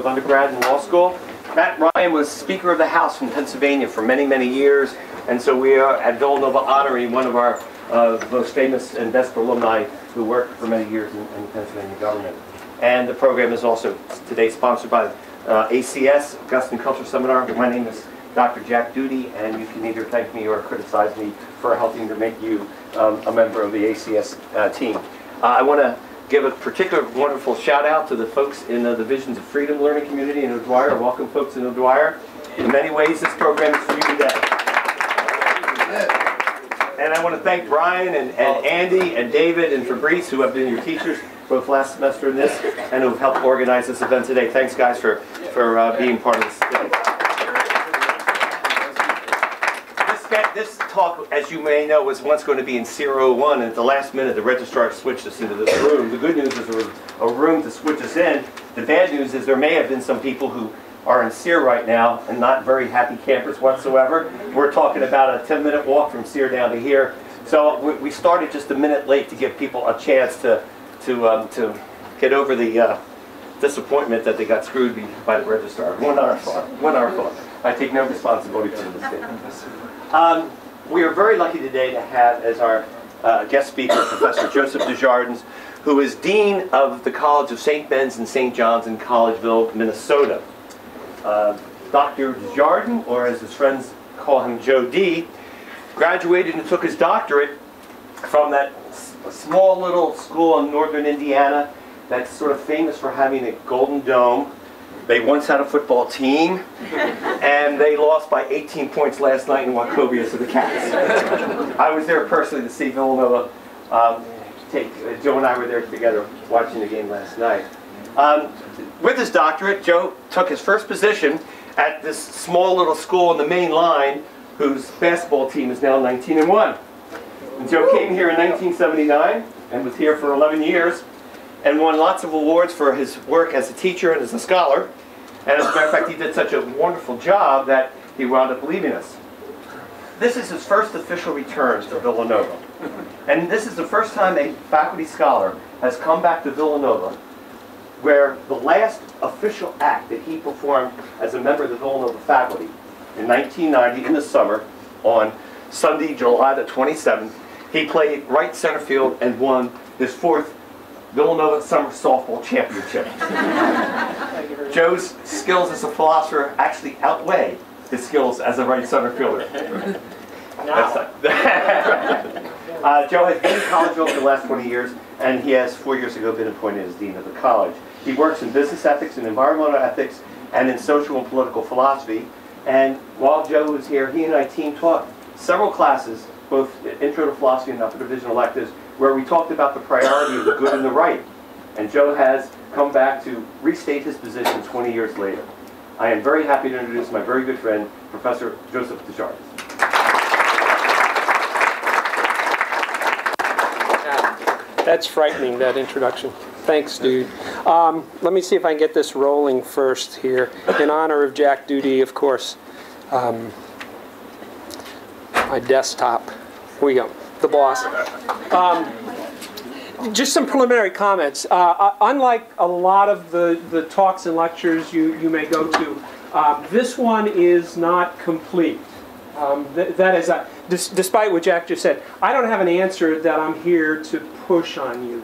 Both undergrad and law school. Matt Ryan was Speaker of the House from Pennsylvania for many, many years, and so we are at Villanova honoring one of our uh, most famous and best alumni who worked for many years in, in Pennsylvania government. And the program is also today sponsored by uh, ACS, Augustine Culture Seminar. My name is Dr. Jack Doody, and you can either thank me or criticize me for helping to make you um, a member of the ACS uh, team. Uh, I want to give a particular wonderful shout out to the folks in the Visions of Freedom learning community in O'Dwyer. Welcome folks in O'Dwyer. In many ways, this program is for you today. And I want to thank Brian and, and Andy and David and Fabrice who have been your teachers both last semester and this and who have helped organize this event today. Thanks guys for, for uh, being part of this today. This, talk, as you may know, was once going to be in CEER 01, and at the last minute, the registrar switched us into this room. The good news is there was a room to switch us in. The bad news is there may have been some people who are in CEER right now and not very happy campers whatsoever. We're talking about a 10-minute walk from CEER down to here. So we, started just a minute late to give people a chance to, to, um, to get over the uh, disappointment that they got screwed by the registrar. One our fault. One our fault. I take no responsibility for the mistake. Um, we are very lucky today to have as our uh, guest speaker Professor Joseph Desjardins, who is Dean of the College of St. Ben's and St. John's in Collegeville, Minnesota. Uh, Dr. Desjardins, or as his friends call him Joe D, graduated and took his doctorate from that small little school in northern Indiana that's sort of famous for having a golden dome they once had a football team, and they lost by 18 points last night in Wachovia to the Cats. I was there personally to see Villanova um, take. Uh, Joe and I were there together watching the game last night. Um, with his doctorate, Joe took his first position at this small little school in the main line, whose basketball team is now 19 and 1. And Joe came here in 1979 and was here for 11 years and won lots of awards for his work as a teacher and as a scholar. And as a matter of fact, he did such a wonderful job that he wound up leaving us. This is his first official return to Villanova. And this is the first time a faculty scholar has come back to Villanova where the last official act that he performed as a member of the Villanova faculty in 1990 in the summer on Sunday, July the 27th, he played right center field and won his fourth Villanova Summer Softball Championship. Joe's skills as a philosopher actually outweigh his skills as a right center fielder. uh, Joe has been in college over the last 20 years, and he has four years ago been appointed as dean of the college. He works in business ethics and environmental ethics and in social and political philosophy. And while Joe was here, he and I team taught several classes, both intro to philosophy and upper division electives, where we talked about the priority of the good and the right. And Joe has come back to restate his position 20 years later. I am very happy to introduce my very good friend, Professor Joseph Desjardins. That's frightening, that introduction. Thanks, dude. Um, let me see if I can get this rolling first here. In honor of Jack Doody, of course. Um, my desktop. Here we go the boss. Um, just some preliminary comments. Uh, uh, unlike a lot of the, the talks and lectures you, you may go to, uh, this one is not complete. Um, th that is, a, dis despite what Jack just said, I don't have an answer that I'm here to push on you.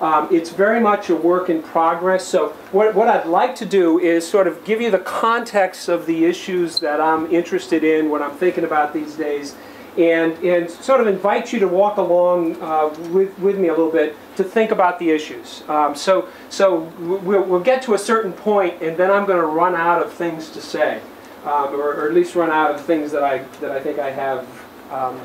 Um, it's very much a work in progress. So what, what I'd like to do is sort of give you the context of the issues that I'm interested in, what I'm thinking about these days, and, and sort of invite you to walk along uh, with, with me a little bit to think about the issues. Um, so so we'll, we'll get to a certain point, and then I'm going to run out of things to say, um, or, or, at least run out of things that I, that I think I have um,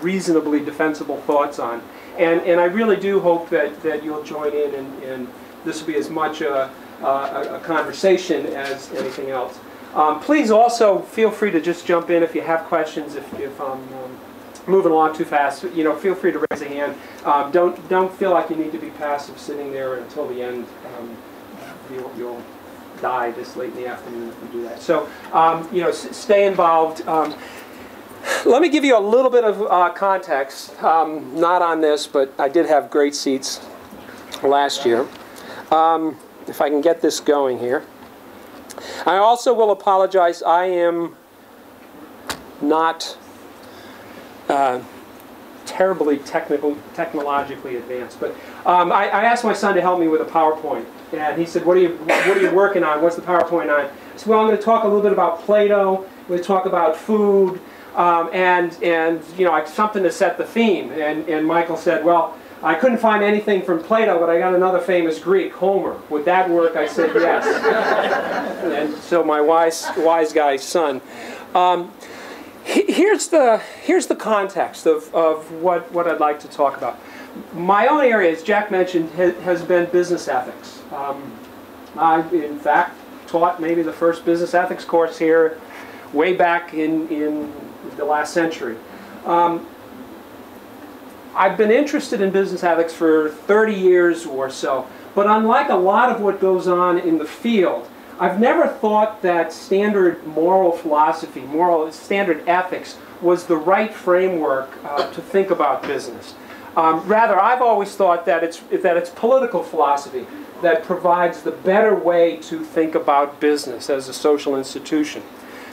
reasonably defensible thoughts on. And, and I really do hope that, that you'll join in, and, and this will be as much a, a, a conversation as anything else. Um, please also feel free to just jump in if you have questions. If, if I'm um, moving along too fast, you know, feel free to raise a hand. Um, don't don't feel like you need to be passive, sitting there until the end. Um, you'll, you'll die this late in the afternoon if you do that. So um, you know, stay involved. Um, let me give you a little bit of uh, context. not on this, but I did have great seats last year. if I can get this going here. I also will apologize. I am not uh, terribly technical, technologically advanced, but um, I, I, asked my son to help me with a PowerPoint, and he said, "What are you What are you working on? What's the PowerPoint on?" I said, "Well, I'm going to talk a little bit about Plato. To talk about food, um, and and you know, something to set the theme." And and Michael said, "Well." I couldn't find anything from Plato, but I got another famous Greek, Homer. Would that work? I said yes. and so my wise, wise guy son. Um, here's the here's the context of, of what, what I'd like to talk about. My own area, as Jack mentioned, has been business ethics. Um, I, in fact, taught maybe the first business ethics course here way back in, in the last century. Um, I've been interested in business ethics for 30 years or so, but unlike a lot of what goes on in the field, I've never thought that standard moral philosophy, moral standard ethics, was the right framework uh, to think about business. Um, rather, I've always thought that it's, that it's political philosophy that provides the better way to think about business as a social institution.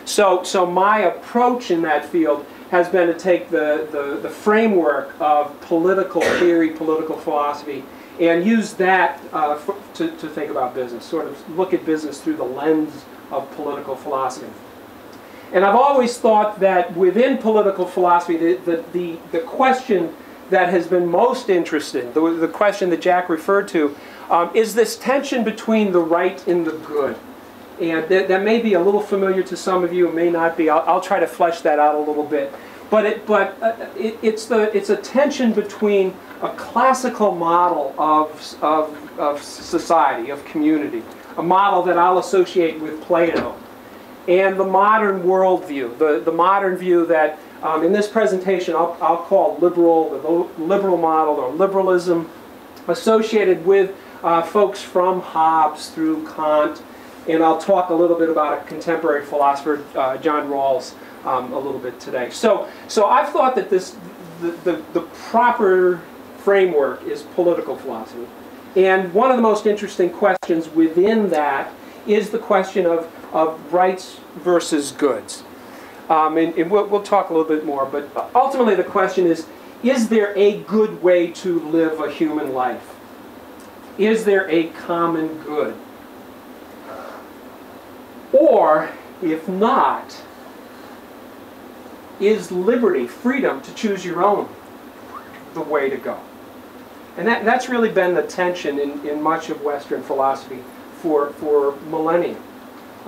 So, so my approach in that field has been to take the, the, the framework of political theory, political philosophy, and use that uh, for, to, to think about business, sort of look at business through the lens of political philosophy. And I've always thought that within political philosophy, the, the, the, the question that has been most interesting, the, the question that Jack referred to, um, is this tension between the right and the good. And that, that, may be a little familiar to some of you, it may not be. I'll, I'll try to flesh that out a little bit. But, it, but uh, it, it's, the, it's a tension between a classical model of, of, of society, of community, a model that I'll associate with Plato, and the modern worldview, the, the modern view that um, in this presentation I'll, I'll call liberal, the liberal model or liberalism, associated with uh, folks from Hobbes through Kant and I'll talk a little bit about a contemporary philosopher, uh, John Rawls, um, a little bit today. So, so I've thought that this, the, the, the proper framework is political philosophy. And one of the most interesting questions within that is the question of, of rights versus goods. Um, and, and we'll, we'll, talk a little bit more, but ultimately the question is, is there a good way to live a human life? Is there a common good? Or, if not, is liberty, freedom to choose your own, the way to go? And that, that's really been the tension in, in much of Western philosophy for, for millennia.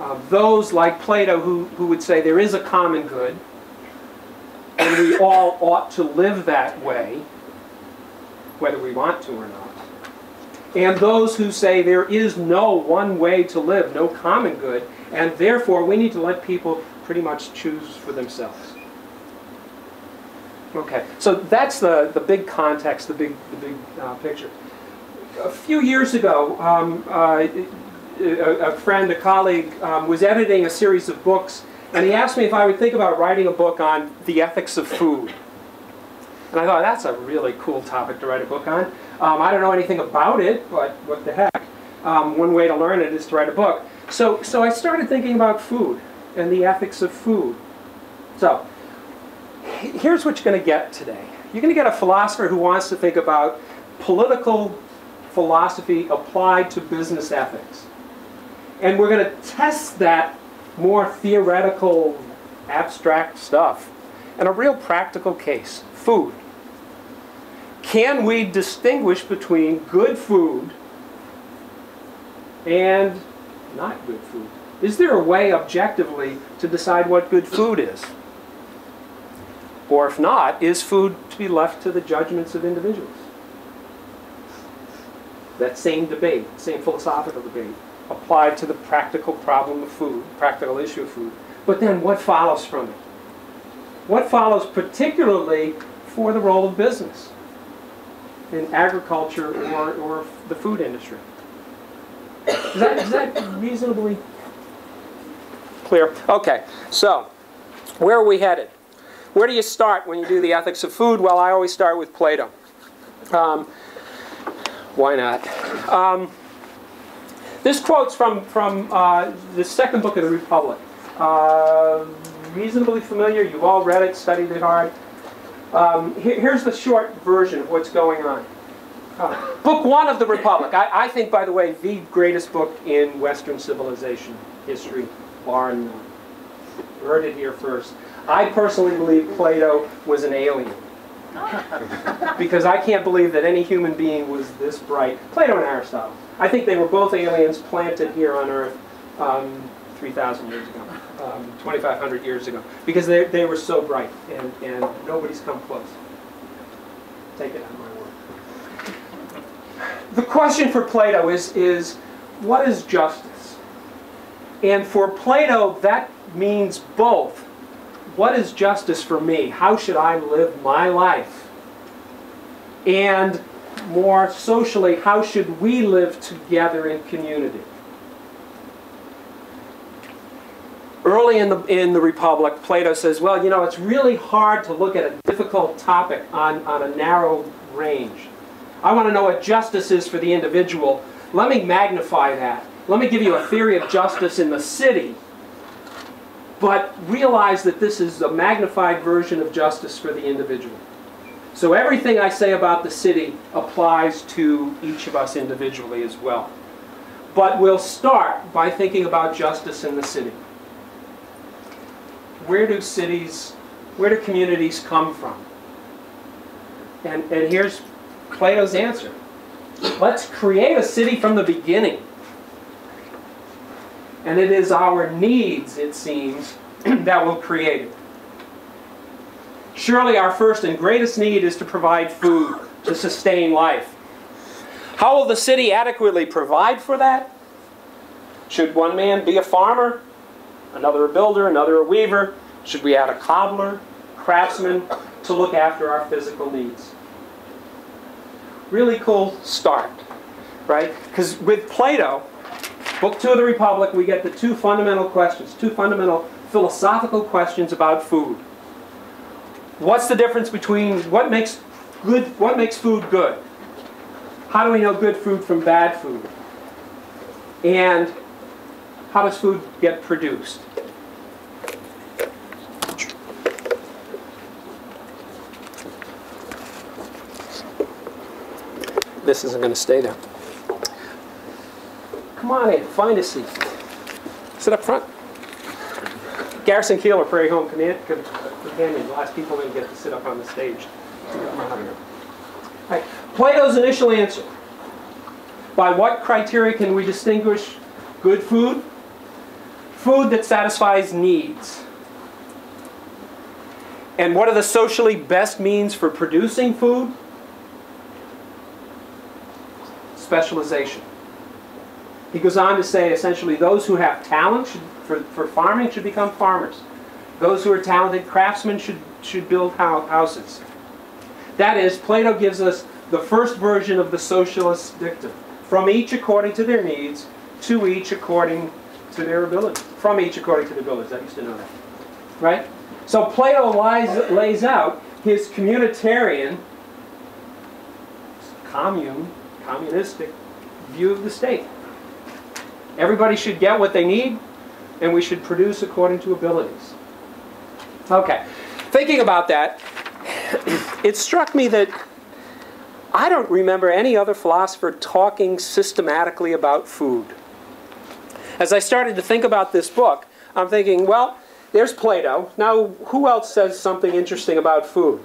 Uh, those like Plato who, who would say there is a common good, and we all ought to live that way, whether we want to or not. And those who say there is no one way to live, no common good, and therefore, we need to let people pretty much choose for themselves. Okay, so that's the, the big context, the big, the big uh, picture. A few years ago, um, uh, a, a, friend, a colleague, um, was editing a series of books, and he asked me if I would think about writing a book on the ethics of food. And I thought, that's a really cool topic to write a book on. Um, I don't know anything about it, but what the heck. Um, one way to learn it is to write a book. So, so I started thinking about food and the ethics of food. So, here's what you're going to get today. You're going to get a philosopher who wants to think about political philosophy applied to business ethics. And we're going to test that more theoretical, abstract stuff in a real practical case food. Can we distinguish between good food and not good food? Is there a way objectively to decide what good food is? Or if not, is food to be left to the judgments of individuals? That same debate, same philosophical debate, applied to the practical problem of food, practical issue of food. But then what follows from it? What follows particularly for the role of business in agriculture or, or the food industry? Is that, is that reasonably clear? Okay, so where are we headed? Where do you start when you do the ethics of food? Well, I always start with Plato. Um, why not? Um, This quote's from, from uh, the second book of the Republic. Uh, reasonably familiar. You've all read it, studied it hard. Um, here- here's the short version of what's going on. Book one of the Republic. I, I think, by the way, the greatest book in Western civilization history, bar none. You heard it here first. I personally believe Plato was an alien. because I can't believe that any human being was this bright. Plato and Aristotle. I think they were both aliens planted here on Earth um, 3,000 years ago, um, 2,500 years ago, because they, they were so bright, and, and nobody's come close. Take it on my word. The question for Plato is, is what is justice? And for Plato, that means both. What is justice for me? How should I live my life? And more socially, how should we live together in community? Early in the, in the Republic, Plato says, well, you know, it's really hard to look at a difficult topic on, on a narrow range. I want to know what justice is for the individual. Let me magnify that. Let me give you a theory of justice in the city. But realize that this is a magnified version of justice for the individual. So everything I say about the city applies to each of us individually as well. But we'll start by thinking about justice in the city. Where do cities, where do communities come from? And, and here's Plato's answer. Let's create a city from the beginning. And it is our needs, it seems, that will create it. Surely our first and greatest need is to provide food to sustain life. How will the city adequately provide for that? Should one man be a farmer, another a builder, another a weaver? Should we add a cobbler, craftsman to look after our physical needs? Really cool start, right? Because with Plato, Book two of the Republic, we get the two fundamental questions, two fundamental philosophical questions about food. What's the difference between what makes good, what makes food good? How do we know good food from bad food? And how does food get produced? This isn't going to stay there. Come on in, find a seat. Sit up front. Garrison Keillor, Prairie Home Companion, the last people didn't get to sit up on the stage. Right. Plato's initial answer. By what criteria can we distinguish good food? Food that satisfies needs. And what are the socially best means for producing food? Specialization. He goes on to say essentially those who have talent should, for, for farming should become farmers. Those who are talented craftsmen should, should build houses. That is, Plato gives us the first version of the socialist dictum. From each according to their needs, to each according to their ability. From each according to their abilities. I used to know that. Right? So Plato lies, lays out his communitarian, commune, communistic view of the state. Everybody should get what they need, and we should produce according to abilities. Okay, thinking about that, it struck me that I don't remember any other philosopher talking systematically about food. As I started to think about this book, I'm thinking, well, there's Plato. Now, who else says something interesting about food?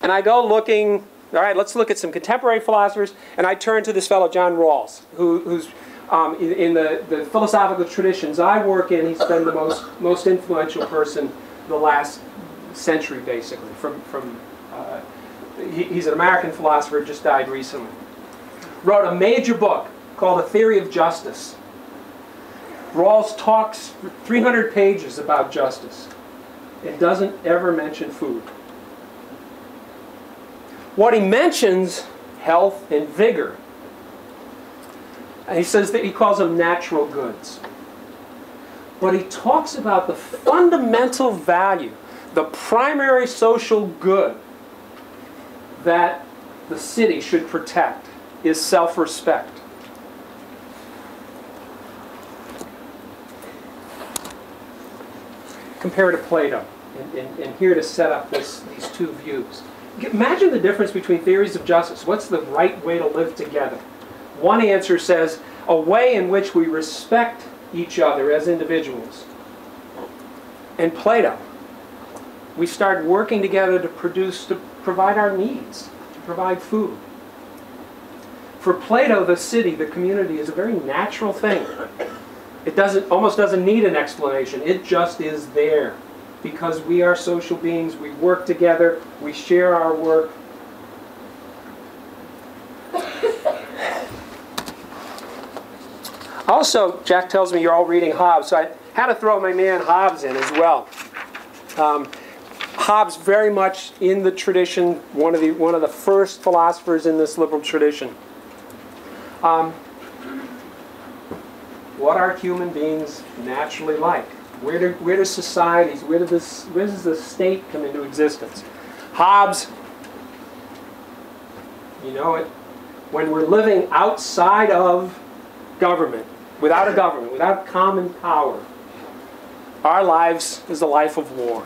And I go looking, all right, let's look at some contemporary philosophers, and I turn to this fellow, John Rawls, who, who's um, in, in the, the philosophical traditions I work in, he's been the most, most influential person the last century, basically. From, from, uh, he, he's an American philosopher, just died recently. Wrote a major book called A Theory of Justice. Rawls talks 300 pages about justice. It doesn't ever mention food. What he mentions, health and vigor. And he says that he calls them natural goods. But he talks about the fundamental value, the primary social good that the city should protect is self-respect. Compare to Plato, and, and, and here to set up this, these two views. Imagine the difference between theories of justice. What's the right way to live together? One answer says a way in which we respect each other as individuals. And Plato, we start working together to produce, to provide our needs, to provide food. For Plato, the city, the community is a very natural thing. It doesn't, almost doesn't need an explanation. It just is there because we are social beings. We work together. We share our work. Also, Jack tells me you're all reading Hobbes, so I had to throw my man Hobbes in as well. Um, Hobbes very much in the tradition, one of the one of the first philosophers in this liberal tradition. Um, what are human beings naturally like? Where do where do societies, where, do this, where does the state come into existence? Hobbes, you know it, when we're living outside of government, without a government, without common power, our lives is a life of war.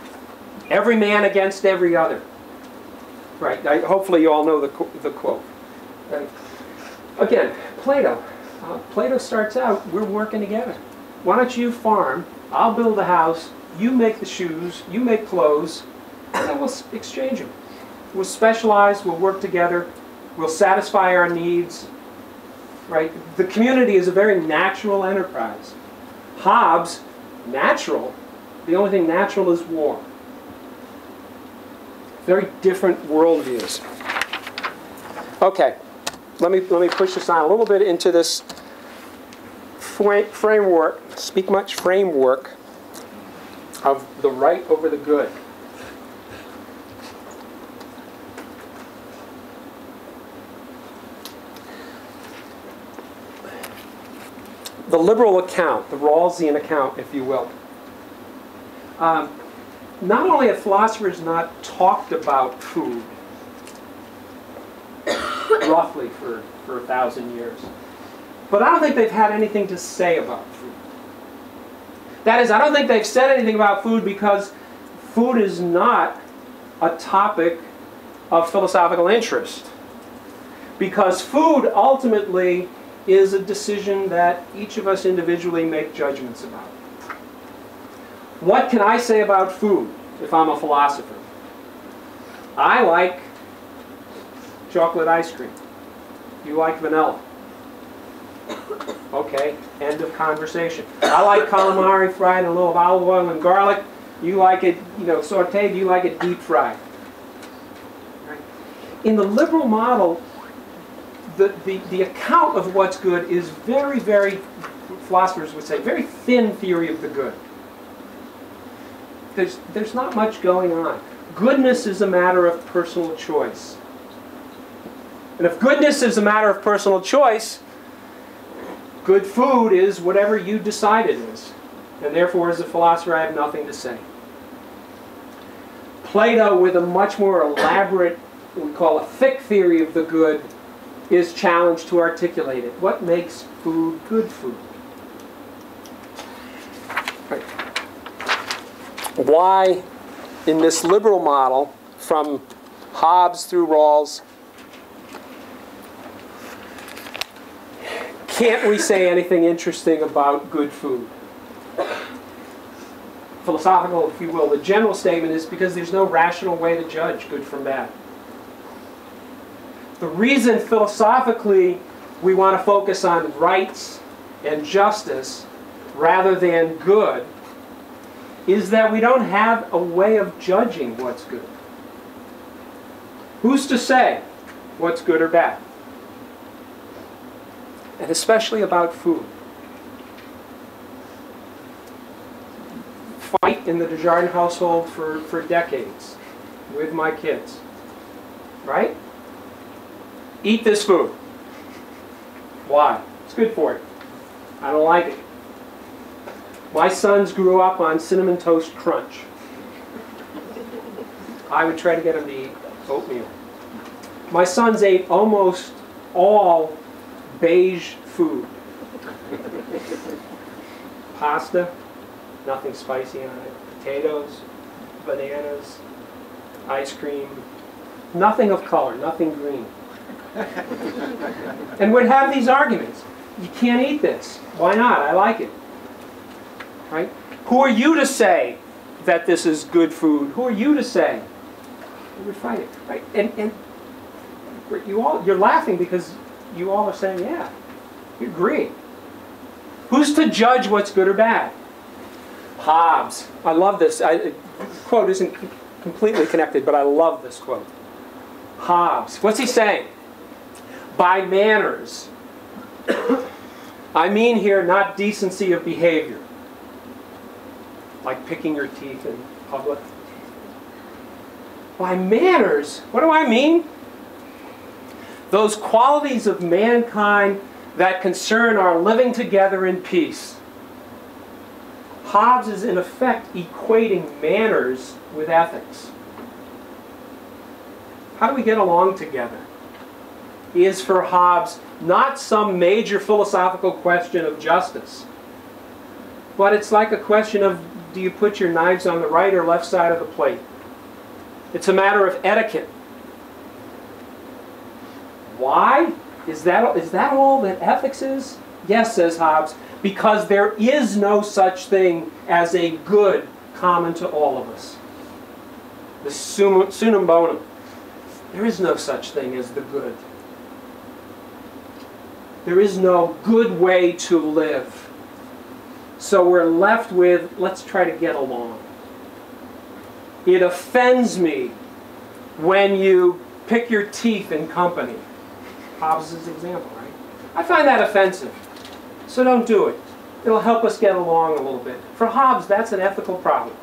Every man against every other. Right, I, hopefully you all know the, the quote. Again, Plato. Uh, Plato starts out, we're working together. Why don't you farm, I'll build a house, you make the shoes, you make clothes, and then we'll exchange them. We'll specialize, we'll work together, we'll satisfy our needs. Right? The community is a very natural enterprise. Hobbes, natural, the only thing natural is war. Very different worldviews. Okay, let me, let me push this on a little bit into this framework, speak much framework of the right over the good. The liberal account, the Rawlsian account, if you will. Um, not only have philosophers not talked about food roughly for, for a thousand years, but I don't think they've had anything to say about food. That is, I don't think they've said anything about food because food is not a topic of philosophical interest. Because food ultimately is a decision that each of us individually make judgments about. What can I say about food if I'm a philosopher? I like chocolate ice cream. You like vanilla. Okay, end of conversation. I like calamari fried in a little olive oil and garlic. You like it, you know, sauteed. You like it deep fried. In the liberal model, the, the, the account of what's good is very, very, philosophers would say, very thin theory of the good there's, there's not much going on. Goodness is a matter of personal choice. And if goodness is a matter of personal choice, good food is whatever you decide it is. And therefore, as a philosopher, I have nothing to say. Plato, with a much more elaborate, we call a thick theory of the good, is challenged to articulate it. What makes food good food? why in this liberal model from Hobbes through Rawls can't we say anything interesting about good food? Philosophical, if you will. The general statement is because there's no rational way to judge good from bad. The reason philosophically we want to focus on rights and justice rather than good is that we don't have a way of judging what's good. Who's to say what's good or bad? And especially about food. Fight in the Desjardins household for, for decades with my kids. Right? Eat this food. Why? It's good for you. I don't like it. My sons grew up on Cinnamon Toast Crunch. I would try to get them to eat oatmeal. My sons ate almost all beige food. Pasta, nothing spicy on it. Potatoes, bananas, ice cream, nothing of color, nothing green. and we'd have these arguments. You can't eat this. Why not? I like it. Right? Who are you to say that this is good food? Who are you to say? We would fight it. Right? And, and you all, you're laughing because you all are saying, yeah, you agree. Who's to judge what's good or bad? Hobbes. I love this. I, quote isn't completely connected, but I love this quote. Hobbes. What's he saying? By manners, I mean here not decency of behavior, like picking your teeth in public. By manners, what do I mean? Those qualities of mankind that concern our living together in peace. Hobbes is in effect equating manners with ethics. How do we get along together? Is for Hobbes not some major philosophical question of justice, but it's like a question of do you put your knives on the right or left side of the plate? It's a matter of etiquette. Why? Is that, is that all that ethics is? Yes, says Hobbes, because there is no such thing as a good common to all of us. The summum bonum. There is no such thing as the good. There is no good way to live. So we're left with, let's try to get along. It offends me when you pick your teeth in company. Hobbes' example, right? I find that offensive. So don't do it. It'll help us get along a little bit. For Hobbes, that's an ethical problem,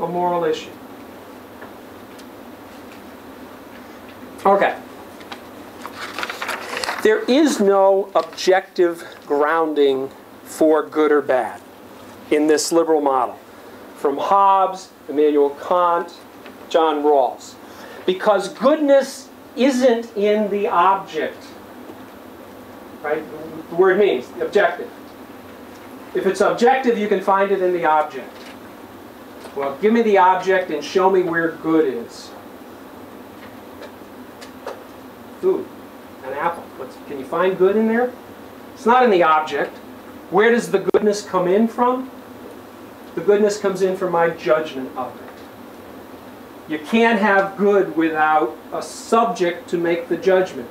a moral issue. Okay. There is no objective grounding for good or bad in this liberal model. From Hobbes, Immanuel Kant, John Rawls. Because goodness isn't in the object. Right? The word means objective. If it's objective, you can find it in the object. Well, give me the object and show me where good is. Food, an apple. What's, can you find good in there? It's not in the object. Where does the goodness come in from? The goodness comes in from my judgment of it. You can't have good without a subject to make the judgment.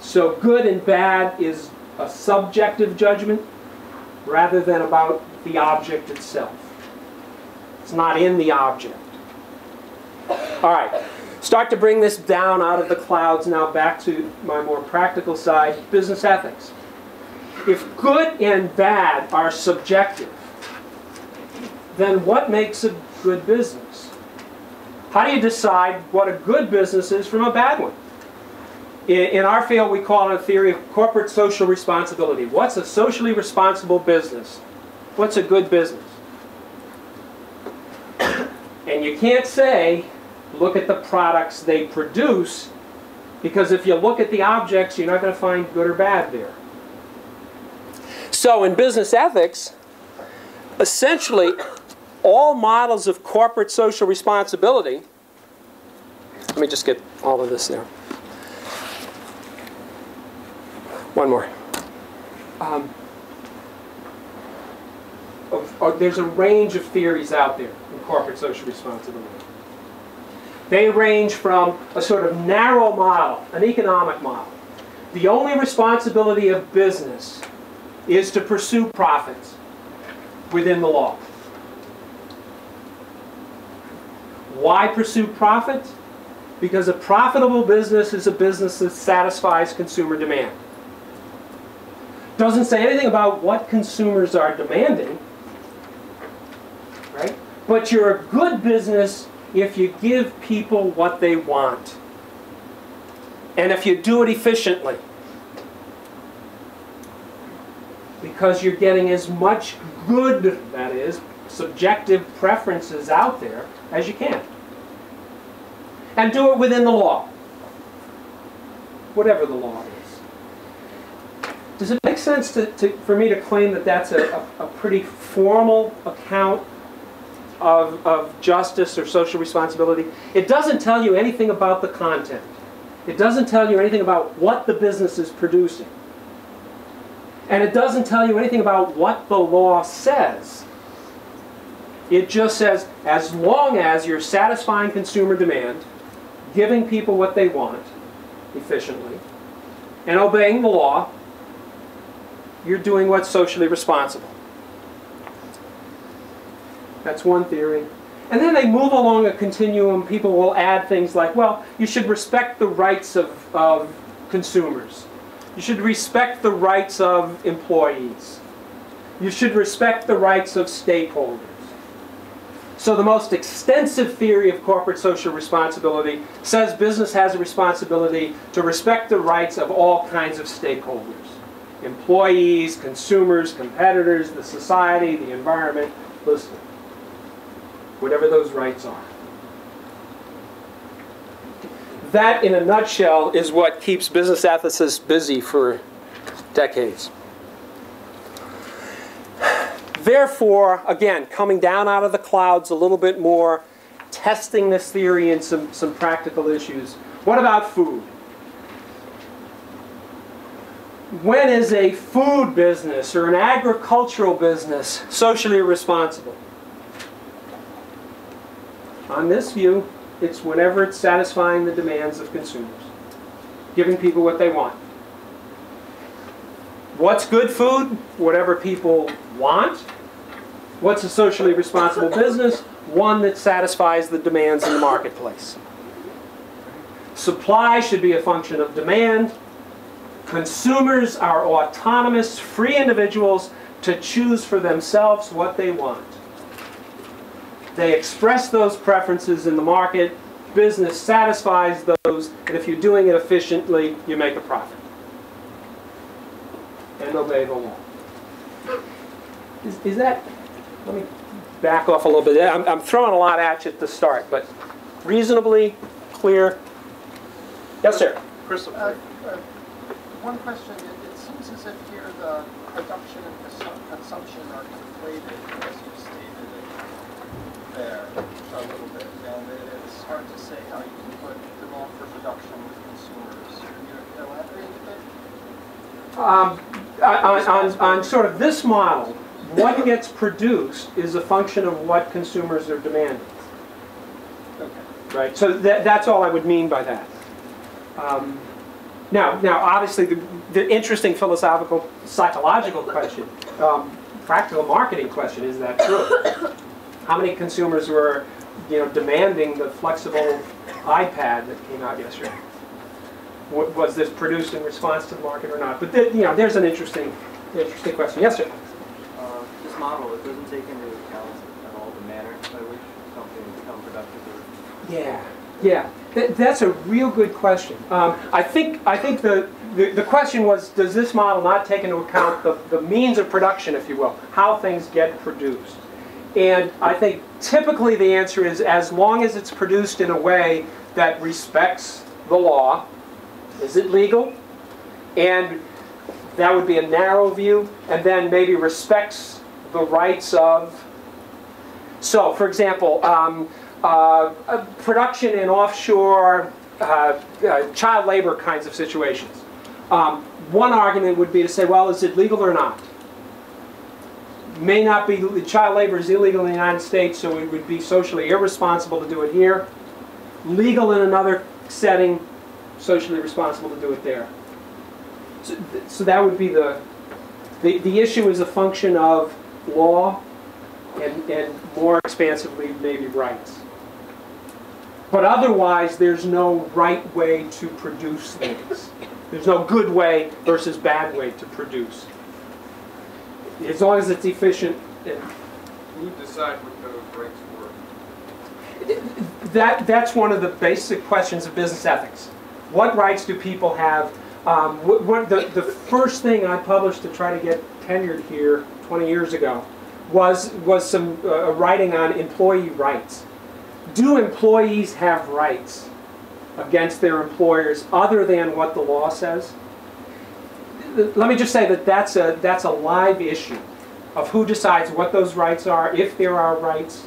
So good and bad is a subjective judgment rather than about the object itself. It's not in the object. All right. Start to bring this down out of the clouds now back to my more practical side, business ethics. If good and bad are subjective, then what makes a good business? How do you decide what a good business is from a bad one? In, our field, we call it a theory of corporate social responsibility. What's a socially responsible business? What's a good business? and you can't say, look at the products they produce, because if you look at the objects, you're not going to find good or bad there. So in business ethics, essentially, all models of corporate social responsibility, let me just get all of this there. One more. Um, there's a range of theories out there in corporate social responsibility. They range from a sort of narrow model, an economic model. The only responsibility of business is to pursue profits within the law. Why pursue profit? Because a profitable business is a business that satisfies consumer demand. Doesn't say anything about what consumers are demanding, right? But you're a good business if you give people what they want. And if you do it efficiently. Because you're getting as much good, that is, subjective preferences out there as you can. And do it within the law. Whatever the law is. does it make sense to, to, for me to claim that that's a, a, a pretty formal account of, of justice or social responsibility? It doesn't tell you anything about the content. It doesn't tell you anything about what the business is producing. And it doesn't tell you anything about what the law says. It just says, as long as you're satisfying consumer demand, giving people what they want efficiently, and obeying the law, you're doing what's socially responsible. That's one theory. And then they move along a continuum. People will add things like, well, you should respect the rights of, of consumers. You should respect the rights of employees. You should respect the rights of stakeholders. So the most extensive theory of corporate social responsibility says business has a responsibility to respect the rights of all kinds of stakeholders. Employees, consumers, competitors, the society, the environment, listen. Whatever those rights are. That, in a nutshell, is what keeps business ethicists busy for decades. Therefore, again, coming down out of the clouds a little bit more, testing this theory in some, some practical issues. What about food? When is a food business or an agricultural business socially responsible? On this view, it's whenever it's satisfying the demands of consumers, giving people what they want. What's good food? Whatever people want. What's a socially responsible business? One that satisfies the demands in the marketplace. Supply should be a function of demand. Consumers are autonomous, free individuals to choose for themselves what they want. They express those preferences in the market. Business satisfies those, and if you're doing it efficiently, you make a profit. And obey the law. Is, is that, let me back off a little bit. I'm, I'm throwing a lot at you at the start, but reasonably clear. Yes, sir. Crystal Uh, uh, One question, it it seems as if here the production and consu- consumption are conflated, as you stated it there a little bit. And it is hard to say how you can put demand for production with consumers. Can you elaborate a bit? Um, on, on, on sort of this model, what gets produced is a function of what consumers are demanding. Okay. Right. So that, that's all I would mean by that. Um, now, now, obviously, the, the interesting philosophical, psychological question, um, practical marketing question: Is that true? How many consumers were, you know, demanding the flexible iPad that came out yesterday? Wa- Was this produced in response to the market or not? But the, you know, there's an interesting, interesting question. Yes, sir. This model, it doesn't take into account at all the manner by which something become productive or Yeah, yeah. That, that's a real good question. Um, I think I think the, the the question was, does this model not take into account the, the means of production, if you will, how things get produced? And I think typically the answer is as long as it's produced in a way that respects the law, is it legal? And that would be a narrow view, and then maybe respects the rights of so, for example, um, uh, production in offshore uh, uh, child labor kinds of situations. Um, one argument would be to say, well, is it legal or not? May not be, child labor is illegal in the United States, so it would be socially irresponsible to do it here. Legal in another setting, socially responsible to do it there. So, so that would be the, the, the issue is a function of law and, and more expansively, maybe rights. But otherwise, there's no right way to produce things. There's no good way versus bad way to produce. As long as it's efficient, and Who decide what those rates were? that, that's one of the basic questions of business ethics. What rights do people have? Um, what, what, the, the first thing I published to try to get tenured here 20 years ago was, was some uh, writing on employee rights. Do employees have rights against their employers other than what the law says? let me just say that that's a, that's a live issue of who decides what those rights are, if there are rights,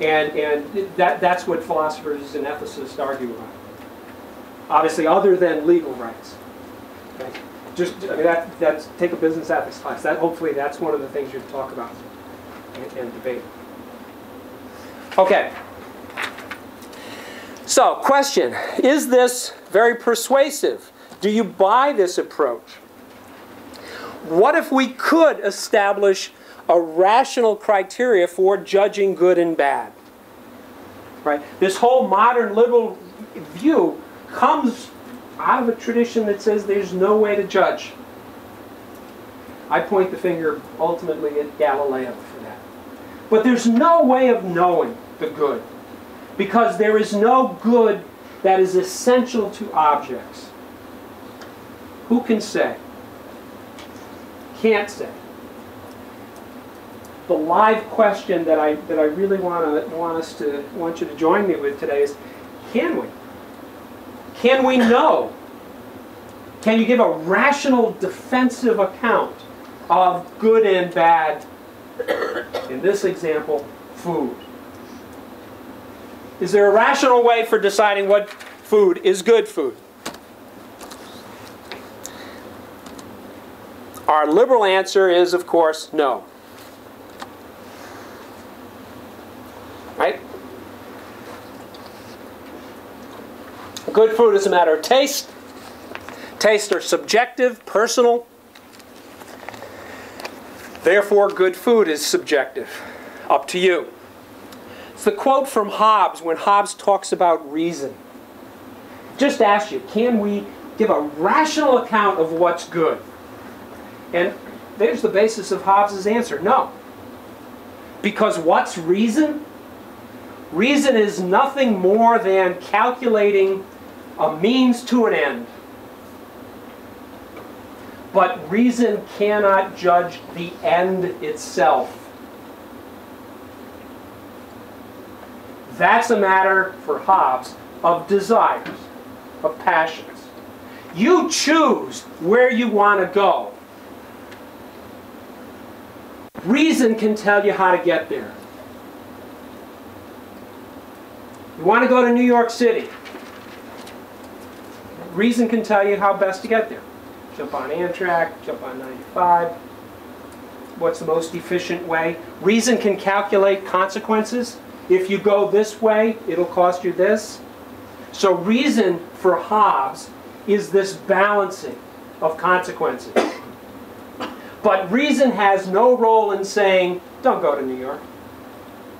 and, and that, that's what philosophers and ethicists argue about. Obviously, other than legal rights. Okay? Just, I mean, that, that's, take a business ethics class. That, hopefully, that's one of the things you talk about and, and debate. Okay. So, question, is this very persuasive? Do you buy this approach? What if we could establish a rational criteria for judging good and bad? Right? This whole modern liberal view comes out of a tradition that says there's no way to judge. I point the finger ultimately at Galileo for that. But there's no way of knowing the good because there is no good that is essential to objects. Who can say? Can't say. The live question that I that I really want to want us to want you to join me with today is, can we? Can we know? Can you give a rational defensive account of good and bad? In this example, food. Is there a rational way for deciding what food is good food? Our liberal answer is, of course, no. Right? Good food is a matter of taste. Tastes are subjective, personal. Therefore, good food is subjective. Up to you. It's the quote from Hobbes when Hobbes talks about reason. Just ask you, can we give a rational account of what's good? And there's the basis of Hobbes' answer no. Because what's reason? Reason is nothing more than calculating a means to an end. But reason cannot judge the end itself. That's a matter for Hobbes of desires, of passions. You choose where you want to go. Reason can tell you how to get there. You want to go to New York City. Reason can tell you how best to get there. Jump on Amtrak, jump on 95. What's the most efficient way? Reason can calculate consequences. If you go this way, it'll cost you this. So reason for Hobbes is this balancing of consequences. But reason has no role in saying, don't go to New York.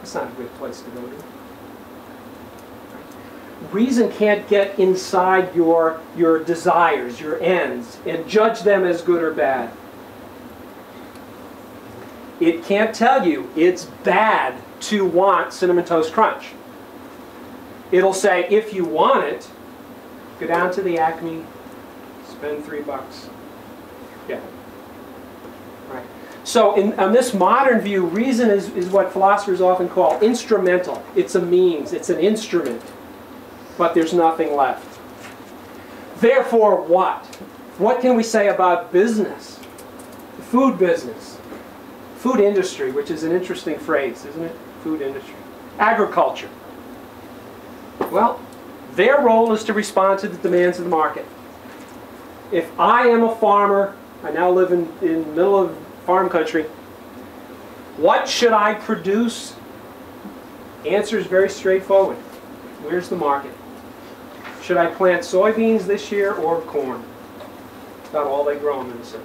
It's not a good place to go to. Reason can't get inside your, your desires, your ends, and judge them as good or bad. It can't tell you it's bad to want Cinnamon Toast Crunch. It'll say, if you want it, go down to the Acme, spend three bucks, it. Right. So in, on this modern view, reason is, is what philosophers often call instrumental. It's a means, it's an instrument, but there's nothing left. Therefore, what? What can we say about business? The food business. Food industry, which is an interesting phrase, isn't it? Food industry. Agriculture. Well, their role is to respond to the demands of the market. If I am a farmer, I now live in, in the middle of farm country, what should I produce? Answer is very straightforward. Where's the market? Should I plant soybeans this year or corn? About all they grow in Minnesota.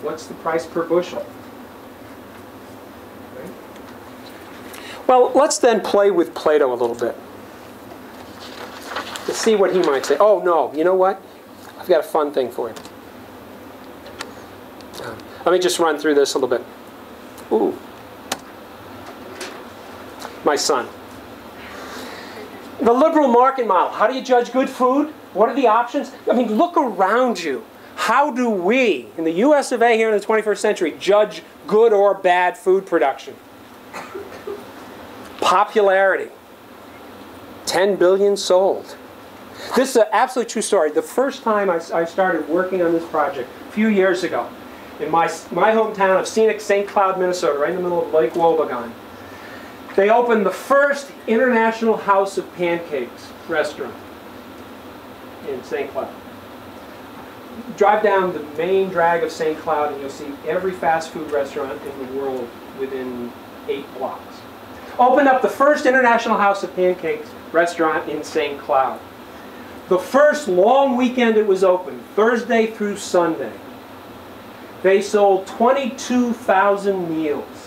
What's the price per bushel? Well, let's then play with Plato a little bit. To see what he might say. Oh, no, you know what? I've got a fun thing for you. Uh, let me just run through this a little bit. Ooh. My son. The liberal market model. How do you judge good food? What are the options? I mean, look around you. How do we, in the US of A here in the 21st century, judge good or bad food production? Popularity. 10 billion sold. This is an absolutely true story. The first time I, I started working on this project, a few years ago, in my, my hometown of scenic St. Cloud, Minnesota, right in the middle of Lake Wobegon, they opened the first International House of Pancakes restaurant in St. Cloud. Drive down the main drag of St. Cloud and you'll see every fast food restaurant in the world within eight blocks. Opened up the first International House of Pancakes restaurant in St. Cloud. The first long weekend it was open, Thursday through Sunday, they sold 22,000 meals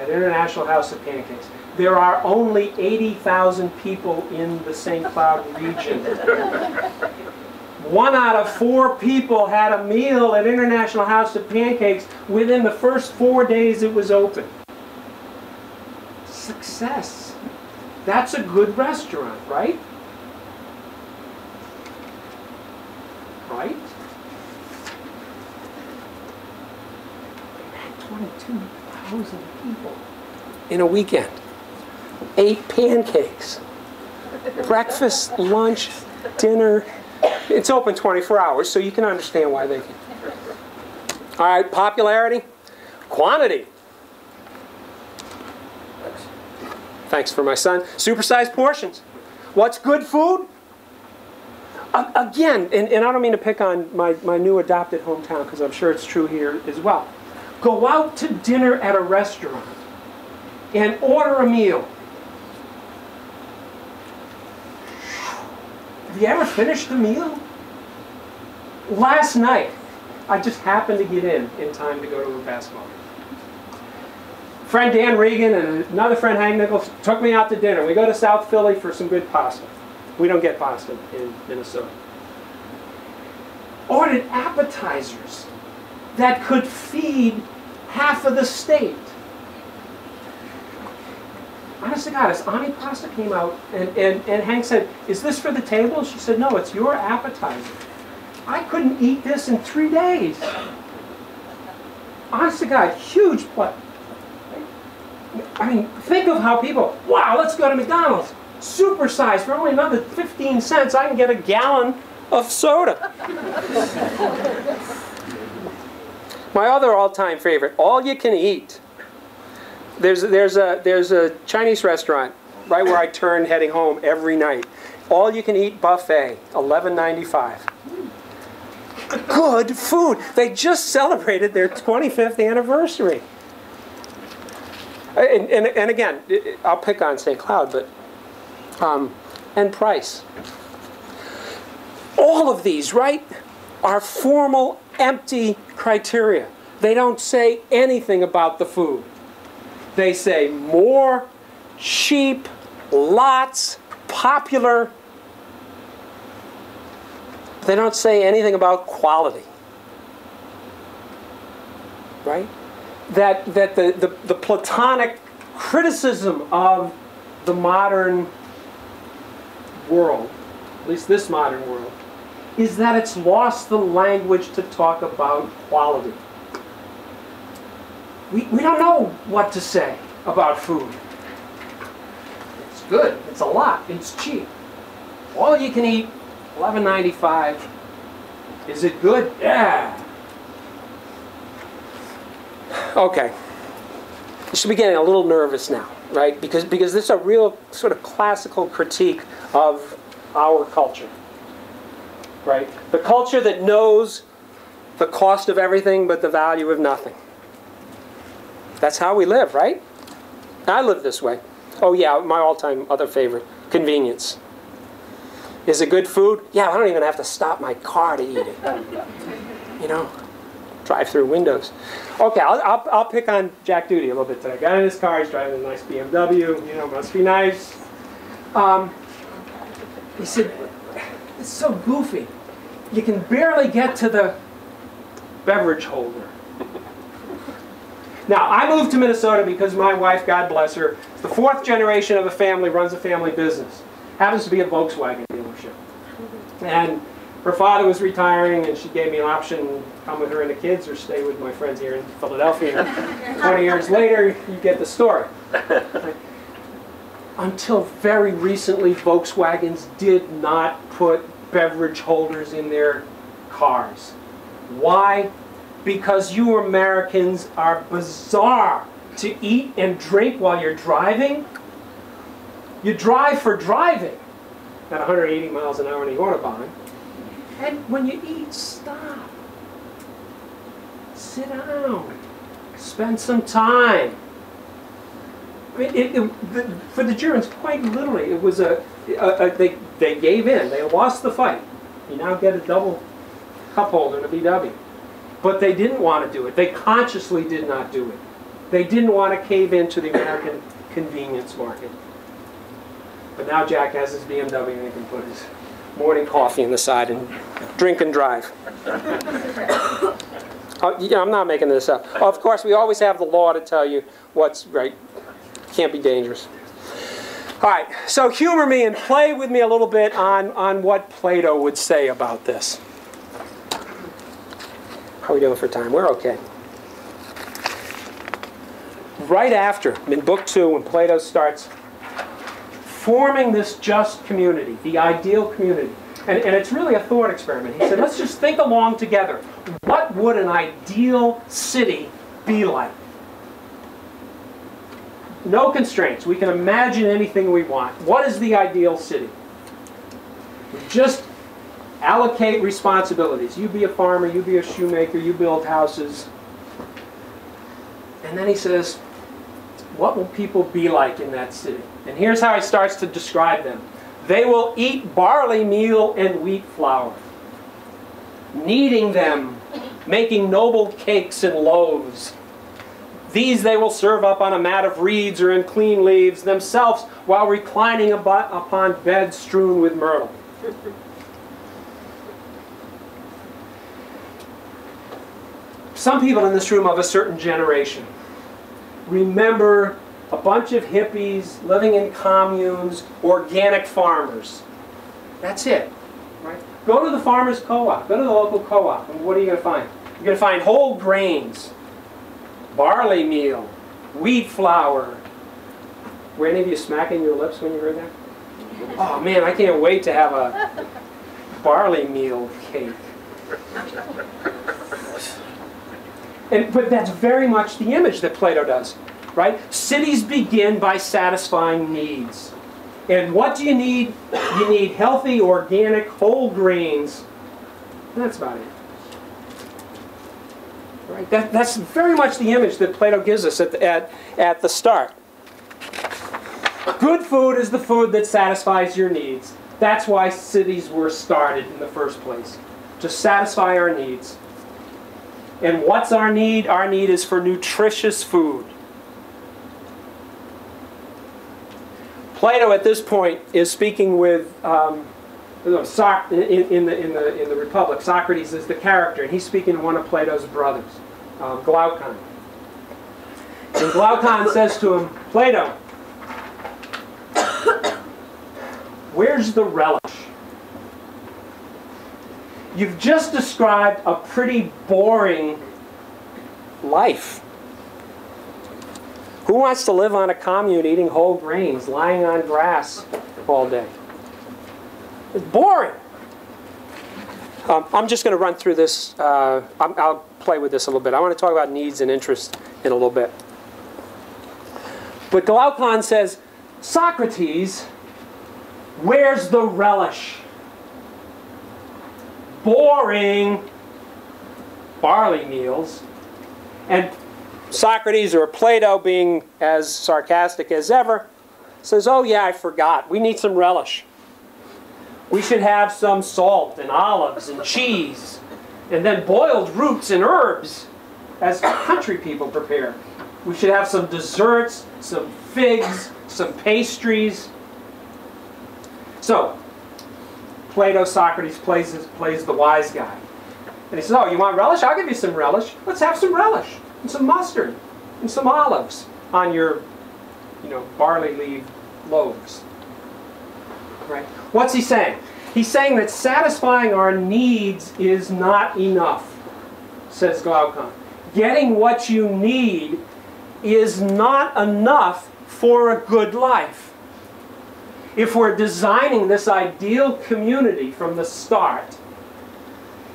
at International House of Pancakes. There are only 80,000 people in the St. Cloud region. One out of four people had a meal at International House of Pancakes within the first four days it was open. Success. That's a good restaurant, right? Right? 22,000 people in a weekend. Eight pancakes. Breakfast, lunch, dinner. It's open 24 hours, so you can understand why they can. All right, popularity, quantity. Thanks for my son. Supersized portions. What's good food? A- Again, and, and I don't mean to pick on my, my new adopted hometown because I'm sure it's true here as well. Go out to dinner at a restaurant and order a meal. Have you ever finished the meal? Last night, I just happened to get in in time to go to a basketball game. Friend Dan Regan and another friend Hank Nichols took me out to dinner. We go to South Philly for some good pasta. We don't get pasta in Minnesota. Ordered appetizers that could feed half of the state. Honest to God, as Pasta came out and, and, and Hank said, Is this for the table? She said, No, it's your appetizer. I couldn't eat this in three days. Honest to God, huge plate. I mean, think of how people, wow, let's go to McDonald's. Supersize for only another 15 cents, I can get a gallon of soda. My other all-time favorite, all you can eat. There's, there's, a, there's a Chinese restaurant right where I turn heading home every night. All you can eat buffet, $11.95. Good food. They just celebrated their 25th anniversary. And, and, and again, I'll pick on St. Cloud, but, um, and price. All of these, right, are formal, empty criteria. They don't say anything about the food. They say more, cheap, lots, popular. They don't say anything about quality. Right? That, that the, the, the Platonic criticism of the modern world, at least this modern world, is that it's lost the language to talk about quality. We, we don't know what to say about food. It's good, it's a lot, it's cheap. All you can eat, $11.95. Is it good? Yeah. Okay. You should be getting a little nervous now, right? Because, because this is a real sort of classical critique of our culture right? The culture that knows the cost of everything but the value of nothing. That's how we live, right? I live this way. Oh, yeah, my all time other favorite convenience. Is it good food? Yeah, I don't even have to stop my car to eat it. You know, drive through windows. Okay, I'll, I'll, I'll pick on Jack Doody a little bit today. Got in his car, he's driving a nice BMW, you know, must be nice. Um, he said, it's so goofy. You can barely get to the beverage holder. Now, I moved to Minnesota because my wife, God bless her, the fourth generation of a family, runs a family business. Happens to be a Volkswagen dealership. And her father was retiring, and she gave me an option to come with her and the kids or stay with my friends here in Philadelphia. 20 years later, you get the story. until very recently, Volkswagens did not put beverage holders in their cars. Why? Because you Americans are bizarre to eat and drink while you're driving. You drive for driving at 180 miles an hour in the Autobahn. And when you eat, stop. Sit down. Spend some time. I mean, it, it, the, for the Germans, quite literally, it was a, a, a, they, they gave in. They lost the fight. You now get a double cup holder in a VW. But they didn't want to do it. They consciously did not do it. They didn't want to cave into the American convenience market. But now Jack has his BMW and he can put his morning coffee in the side and drink and drive. Uh, I'm not making this up. Of course, we always have the law to tell you what's right. Can't be dangerous. All right, so humor me and play with me a little bit on, on what Plato would say about this. How are we doing for time? We're okay. Right after, in Book 2, when Plato starts forming this just community, the ideal community, and, and it's really a thought experiment. He said, let's just think along together. What would an ideal city be like? No constraints. We can imagine anything we want. What is the ideal city? Just allocate responsibilities. You be a farmer, you be a shoemaker, you build houses. And then he says, what will people be like in that city? And here's how he starts to describe them. They will eat barley meal and wheat flour, kneading them, making noble cakes and loaves. These they will serve up on a mat of reeds or in clean leaves, themselves while reclining upon beds strewn with myrtle. Some people in this room of a certain generation remember a bunch of hippies living in communes, organic farmers. That's it. Right? Go to the farmer's co-op. Go to the local co-op. And what are you going to find? You're going to find whole grains, barley meal, wheat flour. Were any of you smacking your lips when you heard that? Oh man, I can't wait to have a barley meal cake. And, but that's very much the image that Plato does right? Cities begin by satisfying needs. And what do you need? You need healthy, organic, whole grains. That's about it. Right? That, that's very much the image that Plato gives us at the, at, at the start. Good food is the food that satisfies your needs. That's why cities were started in the first place. To satisfy our needs. And what's our need? Our need is for nutritious food. Plato at this point is speaking with um, in, in, the, in, the, in the Republic. Socrates is the character, and he's speaking to one of Plato's brothers, um, Glaucon. And Glaucon says to him, Plato, where's the relish? You've just described a pretty boring life. Who wants to live on a commune eating whole grains, lying on grass all day? It's boring. Um, I'm just going to run through this. Uh, I'll play with this a little bit. I want to talk about needs and interests in a little bit. But Glaucon says, Socrates, where's the relish? Boring barley meals and Socrates or Plato, being as sarcastic as ever, says, Oh, yeah, I forgot. We need some relish. We should have some salt and olives and cheese, and then boiled roots and herbs, as country people prepare. We should have some desserts, some figs, some pastries. So, Plato, Socrates plays, plays the wise guy. And he says, Oh, you want relish? I'll give you some relish. Let's have some relish and some mustard and some olives on your, you know, barley leaf loaves. Right? What's he saying? He's saying that satisfying our needs is not enough, says Glaucon. Getting what you need is not enough for a good life. If we're designing this ideal community from the start,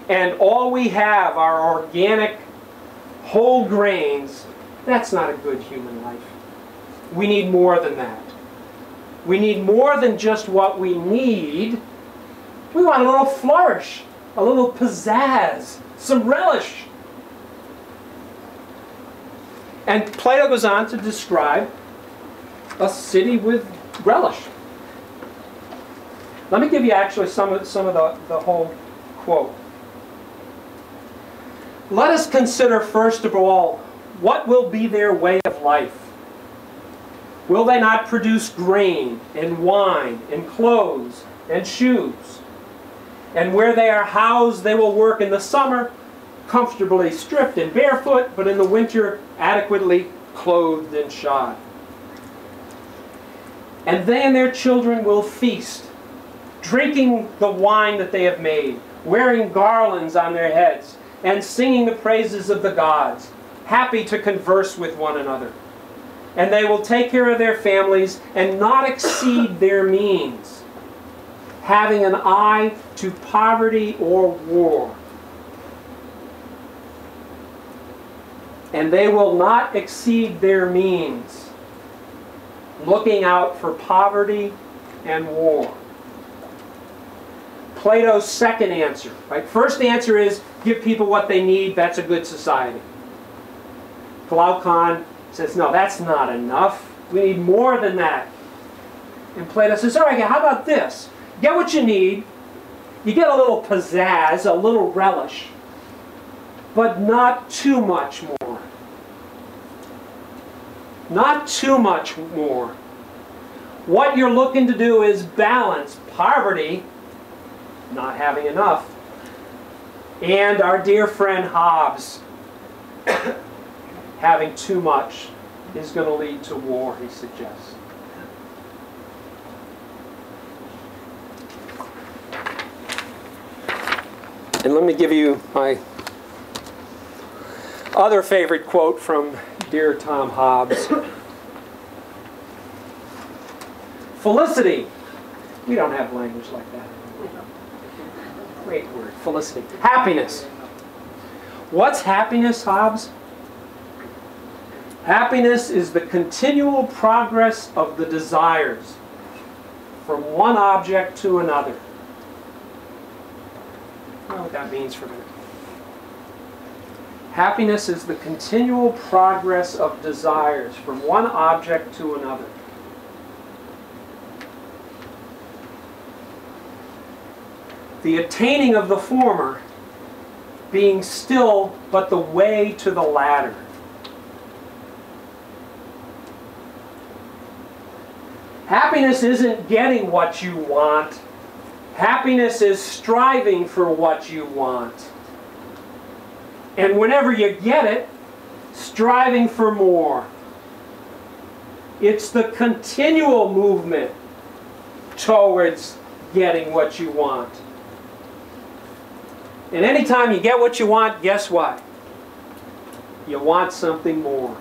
and all we have are organic whole grains, that's not a good human life. We need more than that. We need more than just what we need. We want a little flourish, a little pizzazz, some relish. And Plato goes on to describe a city with relish. Let me give you actually some of, some of the, the whole quote. Let us consider first of all what will be their way of life. Will they not produce grain and wine and clothes and shoes? And where they are housed, they will work in the summer comfortably stripped and barefoot, but in the winter adequately clothed and shod. And they and their children will feast, drinking the wine that they have made, wearing garlands on their heads, and singing the praises of the gods, happy to converse with one another. And they will take care of their families and not exceed their means, having an eye to poverty or war. And they will not exceed their means, looking out for poverty and war. Plato's second answer, right? First answer is give people what they need, that's a good society. Glaucon says, no, that's not enough. We need more than that. And Plato says, all right, how about this? Get what you need. You get a little pizzazz, a little relish, but not too much more. Not too much more. What you're looking to do is balance poverty, not having enough, and our dear friend Hobbes having too much is going to lead to war, he suggests. And let me give you my other favorite quote from dear Tom Hobbes. Felicity. We don't have language like that. Great word, felicity. Happiness. What's happiness, Hobbes? Happiness is the continual progress of the desires from one object to another. I know what that means for a minute. Happiness is the continual progress of desires from one object to another. The attaining of the former being still but the way to the latter. Happiness isn't getting what you want. Happiness is striving for what you want. And whenever you get it, striving for more. It's the continual movement towards getting what you want. And anytime you get what you want, guess what? You want something more.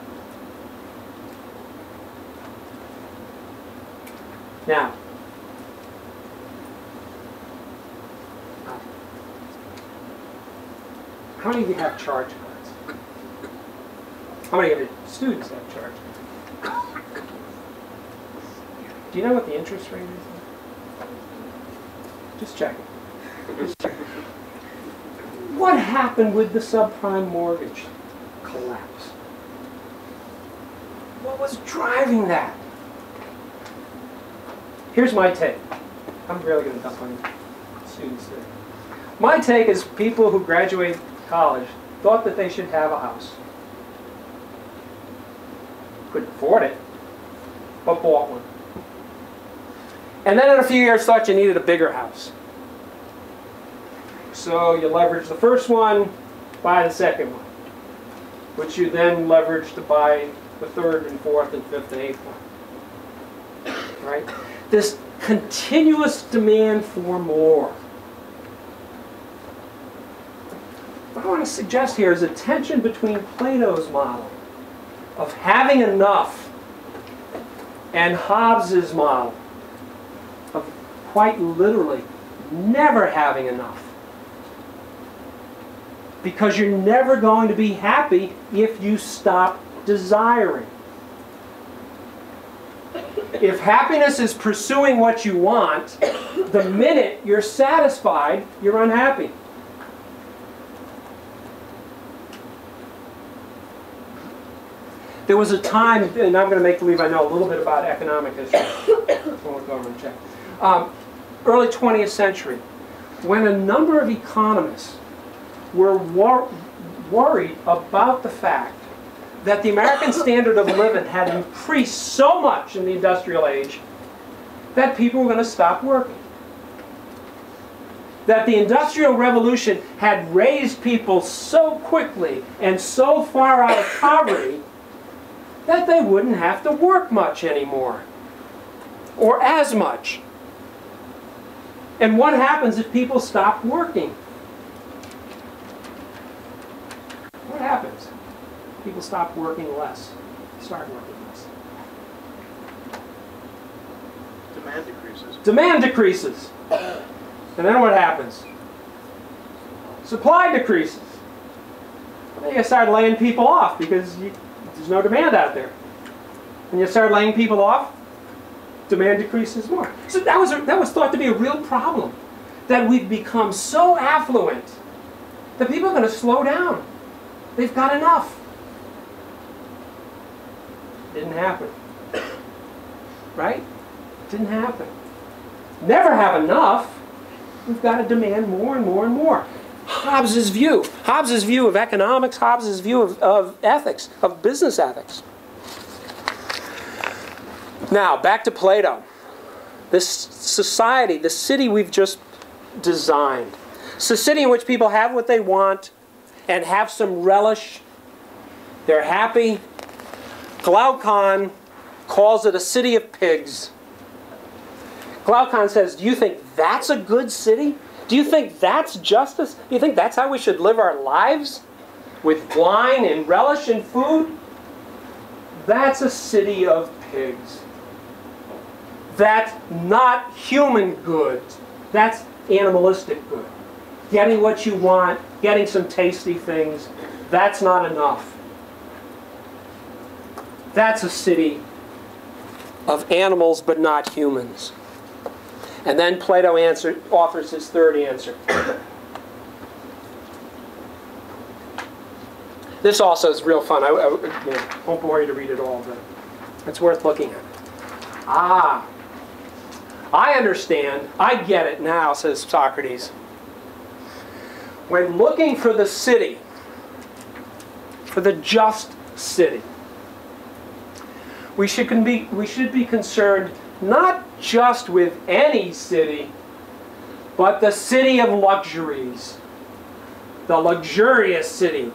Now, how many of you have charge cards? How many of your students have charge cards? Do you know what the interest rate is? Just checking. Just checking. What happened with the subprime mortgage collapse? What was driving that? Here's my take. I'm really going to dump on students today. My take is people who graduate college thought that they should have a house. Couldn't afford it, but bought one. And then in a few years thought you needed a bigger house. So you leverage the first one, buy the second one, which you then leverage to buy the third and fourth and fifth and eighth one. Right? This continuous demand for more. What I want to suggest here is a tension between Plato's model of having enough and Hobbes's model of quite literally never having enough. Because you're never going to be happy if you stop desiring. If happiness is pursuing what you want, the minute you're satisfied, you're unhappy. There was a time, and I'm going to make believe I know a little bit about economic history. Um, early 20th century, when a number of economists were wor- worried about the fact that the American standard of living had increased so much in the industrial age that people were going to stop working. That the Industrial Revolution had raised people so quickly and so far out of poverty that they wouldn't have to work much anymore. Or as much. And what happens if people stop working? What happens? People stop working less, start working less. Demand decreases. Demand decreases. And then what happens? Supply decreases. Then you start laying people off because you, there's no demand out there. And you start laying people off, demand decreases more. So that was, a, that was thought to be a real problem. That we've become so affluent that people are going to slow down. They've got enough. Didn't happen. Right? Didn't happen. Never have enough. We've got to demand more and more and more. Hobbes's view. Hobbes's view of economics, Hobbes's view of, of ethics, of business ethics. Now, back to Plato. This society, the city we've just designed. It's a city in which people have what they want and have some relish. They're happy. Glaucon calls it a city of pigs. Glaucon says, Do you think that's a good city? Do you think that's justice? Do you think that's how we should live our lives? With wine and relish and food? That's a city of pigs. That's not human good. That's animalistic good. Getting what you want, getting some tasty things, that's not enough. That's a city of animals but not humans. And then Plato answer, offers his third answer. This also is real fun. I, I you know, won't bore you to read it all, but it's worth looking at. Ah, I understand. I get it now, says Socrates. When looking for the city, for the just city, we should, be, we should be concerned not just with any city, but the city of luxuries, the luxurious city.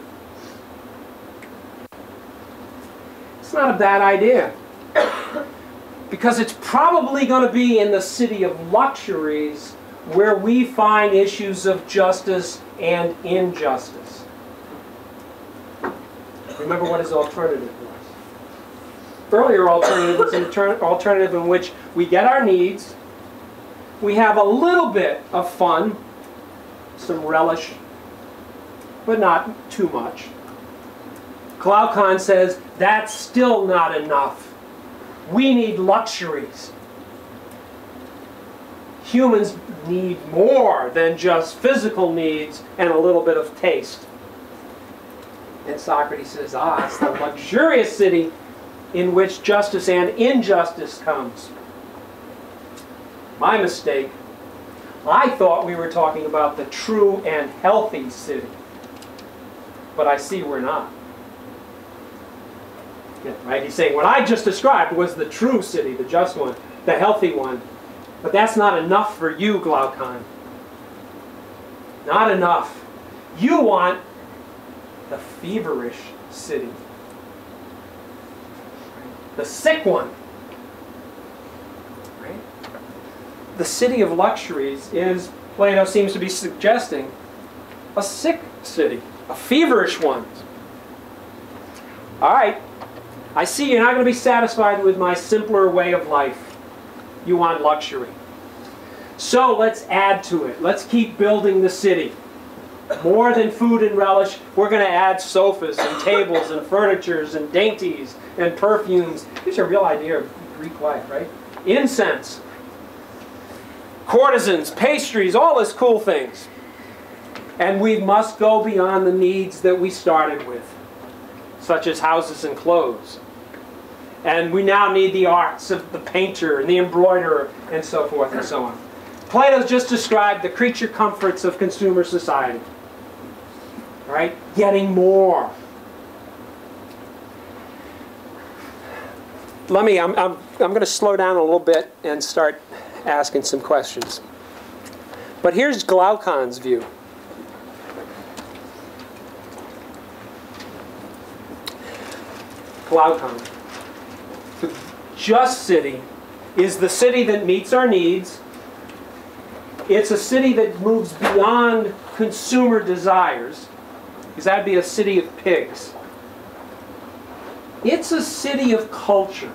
It's not a bad idea. because it's probably going to be in the city of luxuries where we find issues of justice and injustice. Remember what his alternative was. Earlier alternative was an alternative in which we get our needs, we have a little bit of fun, some relish, but not too much. Glaucon says that's still not enough. We need luxuries. Humans need more than just physical needs and a little bit of taste. And Socrates says, ah, it's the luxurious city in which justice and injustice comes. My mistake. I thought we were talking about the true and healthy city. But I see we're not. Yeah, right? He's saying what I just described was the true city, the just one, the healthy one. But that's not enough for you, Glaucon. Not enough. You want the feverish city. The sick one. Right? The city of luxuries is, Plato seems to be suggesting, a sick city, a feverish one. All right, I see you're not going to be satisfied with my simpler way of life. You want luxury. So let's add to it. Let's keep building the city. More than food and relish, we're going to add sofas and tables and furnitures and dainties and perfumes. Here's a real idea of Greek life, right? Incense, courtesans, pastries, all these cool things. And we must go beyond the needs that we started with, such as houses and clothes. And we now need the arts of the painter and the embroiderer and so forth and so on. Plato's just described the creature comforts of consumer society. Right? Getting more. Let me, I'm, I'm, I'm going to slow down a little bit and start asking some questions. But here's Glaucon's view. Glaucon. Just city is the city that meets our needs. It's a city that moves beyond consumer desires, because that'd be a city of pigs. It's a city of culture.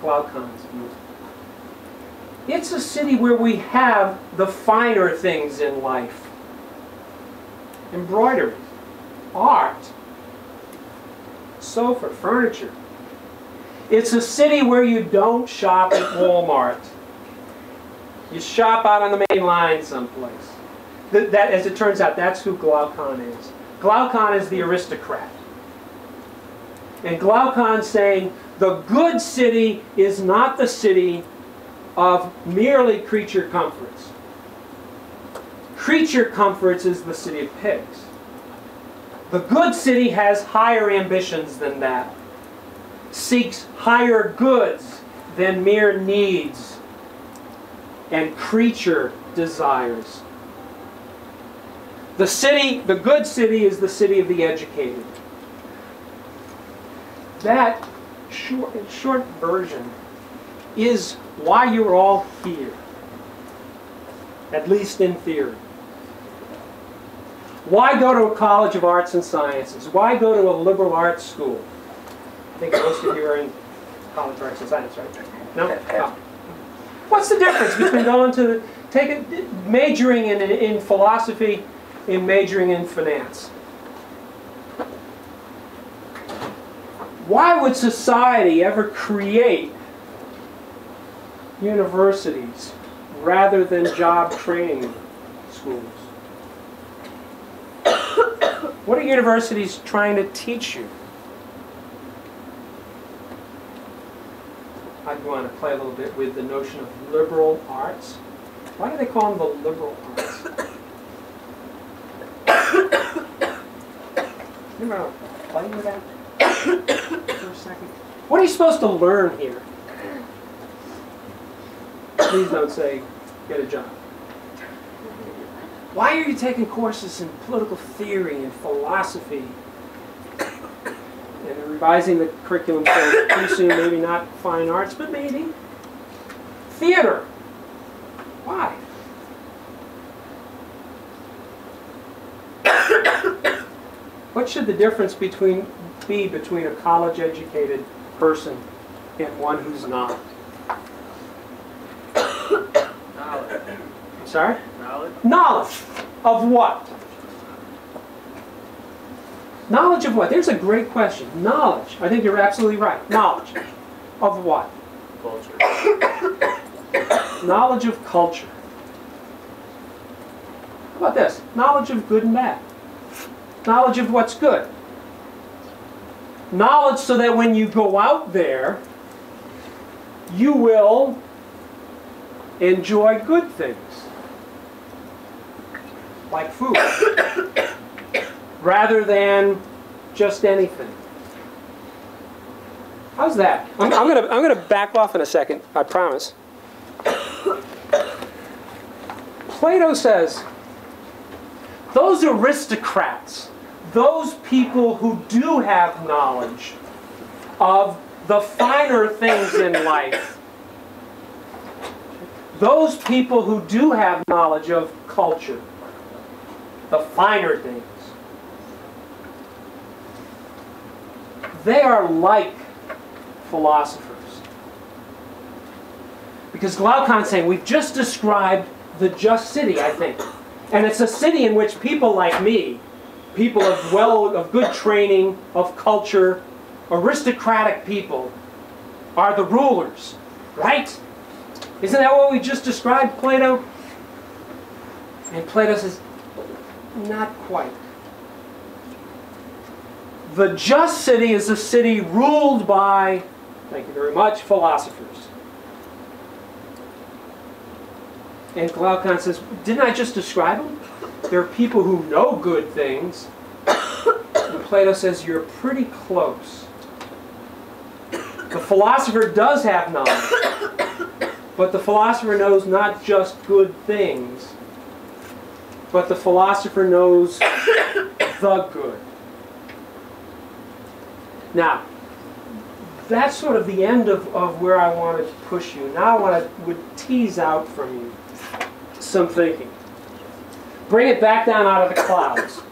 Glaucon's view. It's a city where we have the finer things in life. Embroidery, art, sofa, furniture. It's a city where you don't shop at Walmart. You shop out on the main line someplace. That, that, as it turns out, that's who Glaucon is. Glaucon is the aristocrat. And Glaucon's saying the good city is not the city of merely creature comforts. Creature comforts is the city of pigs. The good city has higher ambitions than that, seeks higher goods than mere needs and creature desires. The city, the good city, is the city of the educated. That short, short version is why you're all here, at least in theory. Why go to a college of arts and sciences? Why go to a liberal arts school? I think most of you are in college arts and science, right? No? Oh. What's the difference between going to take a, majoring in, in philosophy and majoring in finance? Why would society ever create universities rather than job training schools? What are universities trying to teach you? I want to play a little bit with the notion of liberal arts. Why do they call them the liberal arts? you remember playing with that for a second? What are you supposed to learn here? Please don't say, get a job. Why are you taking courses in political theory and philosophy? And revising the curriculum for pretty soon, maybe not fine arts, but maybe theater. Why? what should the difference between be between a college-educated person and one who's not? Knowledge. I'm sorry? Knowledge? Knowledge of what? Knowledge of what? There's a great question. Knowledge. I think you're absolutely right. Knowledge. Of what? Culture. Knowledge of culture. How about this? Knowledge of good and bad. Knowledge of what's good. Knowledge so that when you go out there, you will enjoy good things. Like food. Rather than just anything. How's that? I'm, I'm gonna I'm gonna back off in a second. I promise. Plato says those aristocrats, those people who do have knowledge of the finer things in life, those people who do have knowledge of culture, the finer things, they are like philosophers. Because Glaucon's saying, we've just described the just city, I think. And it's a city in which people like me, people of well, of good training, of culture, aristocratic people, are the rulers, right? Isn't that what we just described, Plato? And Plato says, not quite. The just city is a city ruled by, thank you very much, philosophers. And Glaucon says, didn't I just describe them? There are people who know good things. And Plato says, you're pretty close. The philosopher does have knowledge, but the philosopher knows not just good things, but the philosopher knows the good. Now, that's sort of the end of, of where I wanted to push you. Now I want to would tease out from you some thinking. Bring it back down out of the clouds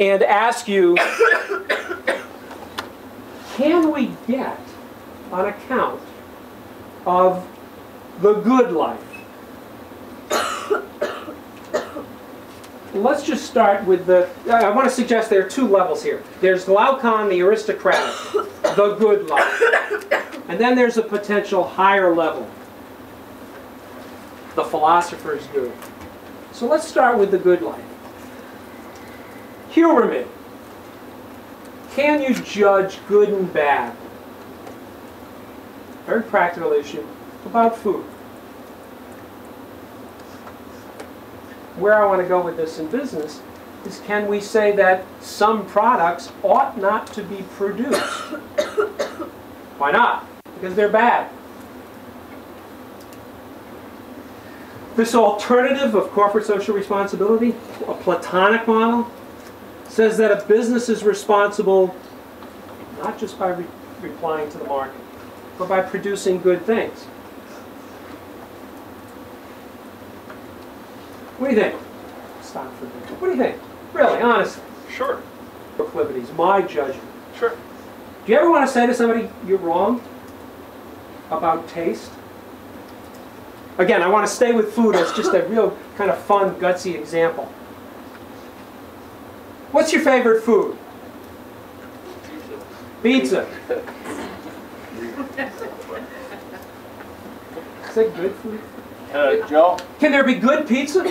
and ask you, can we get an account of the good life? Let's just start with the. I want to suggest there are two levels here. There's Glaucon, the aristocratic, the good life. And then there's a potential higher level, the philosopher's good. So let's start with the good life. Humor me. Can you judge good and bad? Very practical issue about food. Where I want to go with this in business is can we say that some products ought not to be produced? Why not? Because they're bad. This alternative of corporate social responsibility, a Platonic model, says that a business is responsible not just by re replying to the market, but by producing good things. What do you think? Stop for a minute. What do you think? Really, honestly. Sure. Proclivities, my judgment. Sure. Do you ever want to say to somebody, you're wrong about taste? Again, I want to stay with food as just a real kind of fun, gutsy example. What's your favorite food? Pizza. Pizza. Is that good food? Uh, Joe? Can there be good pizza?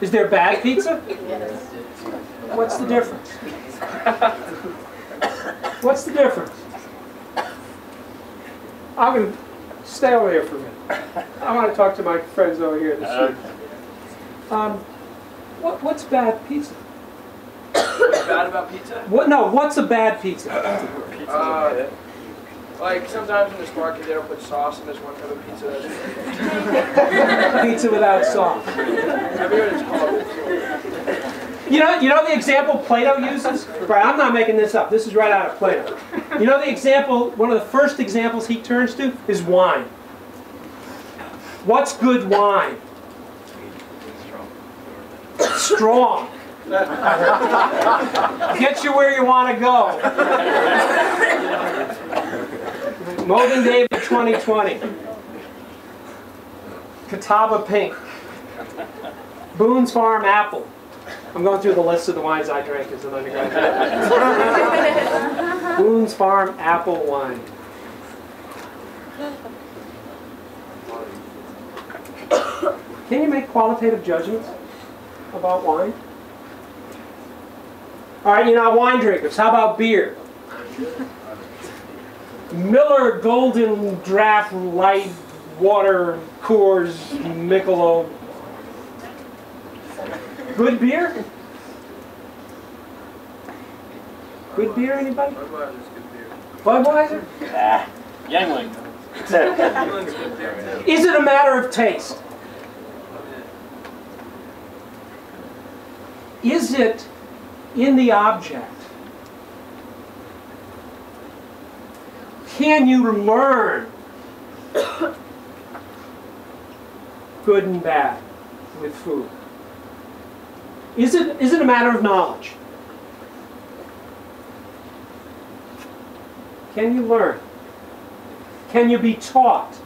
Is there bad pizza? What's the difference? What's the difference? I'm going to stay over here for a minute. I want to talk to my friends over here. in the Uh, suite. Um, what, what's bad pizza? What's bad about pizza? What? No, what's a bad pizza? Uh, like sometimes in this market they don't put sauce in this one type of pizza pizza without sauce. I forget what it's called. You know, you know the example Plato uses? Right, I'm not making this up. This is right out of Plato. You know the example, one of the first examples he turns to is wine. What's good wine? Strong. Strong. Get you where you want to go. Mogen David 2020. Catawba Pink. Boone's Farm Apple. I'm going through the list of the wines I drank as an undergraduate. Boone's Farm Apple Wine. Can you make qualitative judgments about wine? All right, you're not wine drinkers. How about beer? Miller Golden Draft Light Water Coors Michelob. Good beer? Good beer, anybody? Budweiser's good beer. Budweiser? Ah, Yuengling. Yuengling's good beer. Is it a matter of taste? Is it in the object? Can you learn good and bad with food? Is it, is it a matter of knowledge? Can you learn? Can you be taught?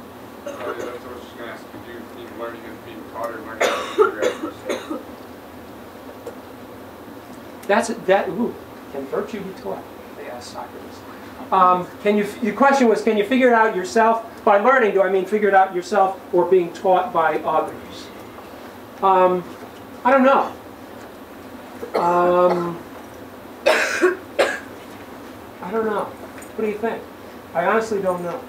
that's? That's, that, ooh, can virtue be taught? They asked Socrates. Um, can you, your question was, can you figure it out yourself? By learning, do I mean figure it out yourself or being taught by others? Um, I don't know. Um, I don't know. What do you think? I honestly don't know.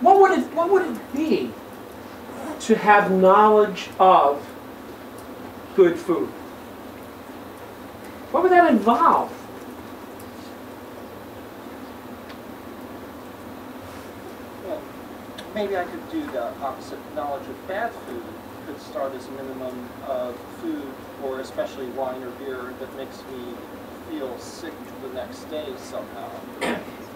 What would it, what would it be to have knowledge of good food? What would that involve? Well, maybe I could do the opposite. Knowledge of bad food could start as a minimum of food, or especially wine or beer, that makes me feel sick the next day somehow.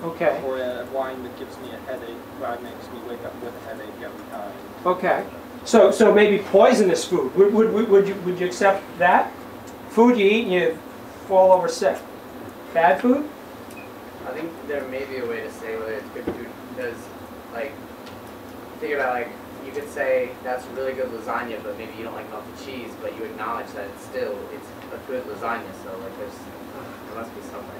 Okay, Or a wine that gives me a headache, wine makes me wake up with a headache every time. okay. So, so maybe poisonous food. Would, would, would, would you, would you accept that? Food you eat and you fall over sick. Bad food? I think there may be a way to say whether it's good food because, like, think about like you could say that's really good lasagna, but maybe you don't like melted cheese, but you acknowledge that it's still it's a good lasagna. So like, there's uh, there must be some way.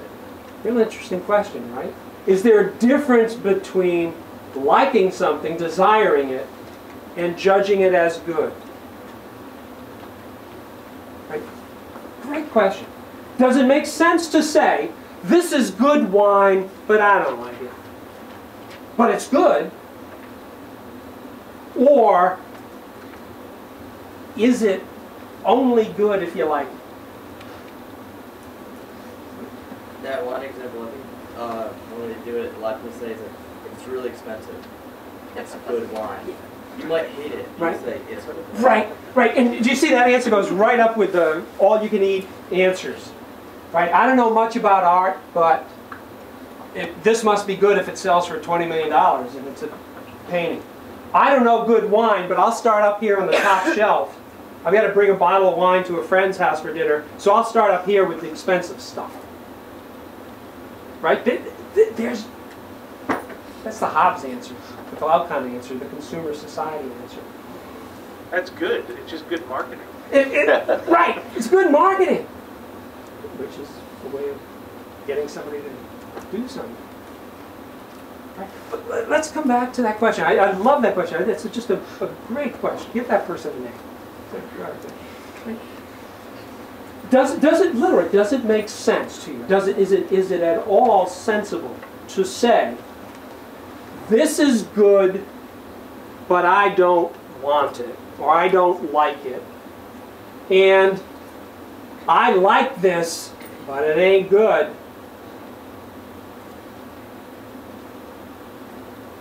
Real interesting question, right? Is there a difference between liking something, desiring it, and judging it as good? Right? Great question. Does it make sense to say, this is good wine, but I don't like it? But it's good. Or is it only good if you like it? That one example, I think, uh, when they do it, a lot of people say is that it's really expensive. It's a good wine. You might hate it. Right. say it's Right, right. And do you see that answer goes right up with the all-you-can-eat answers, right? I don't know much about art, but it, this must be good if it sells for twenty million dollars and it's a painting. I don't know good wine, but I'll start up here on the top shelf. I've got to bring a bottle of wine to a friend's house for dinner, so I'll start up here with the expensive stuff. Right? Th- th- There's that's the Hobbes answer, the Glaucon answer, the consumer society answer. That's good. It's just good marketing. It, it, right, it's good marketing, which is a way of getting somebody to do something. But let- let's come back to that question. I, I love that question. That's just a, a great question. Give that person a name. Does, does it literally, does it make sense to you? Does it, is it, is it at all sensible to say, this is good, but I don't want it, or I don't like it, and I like this, but it ain't good.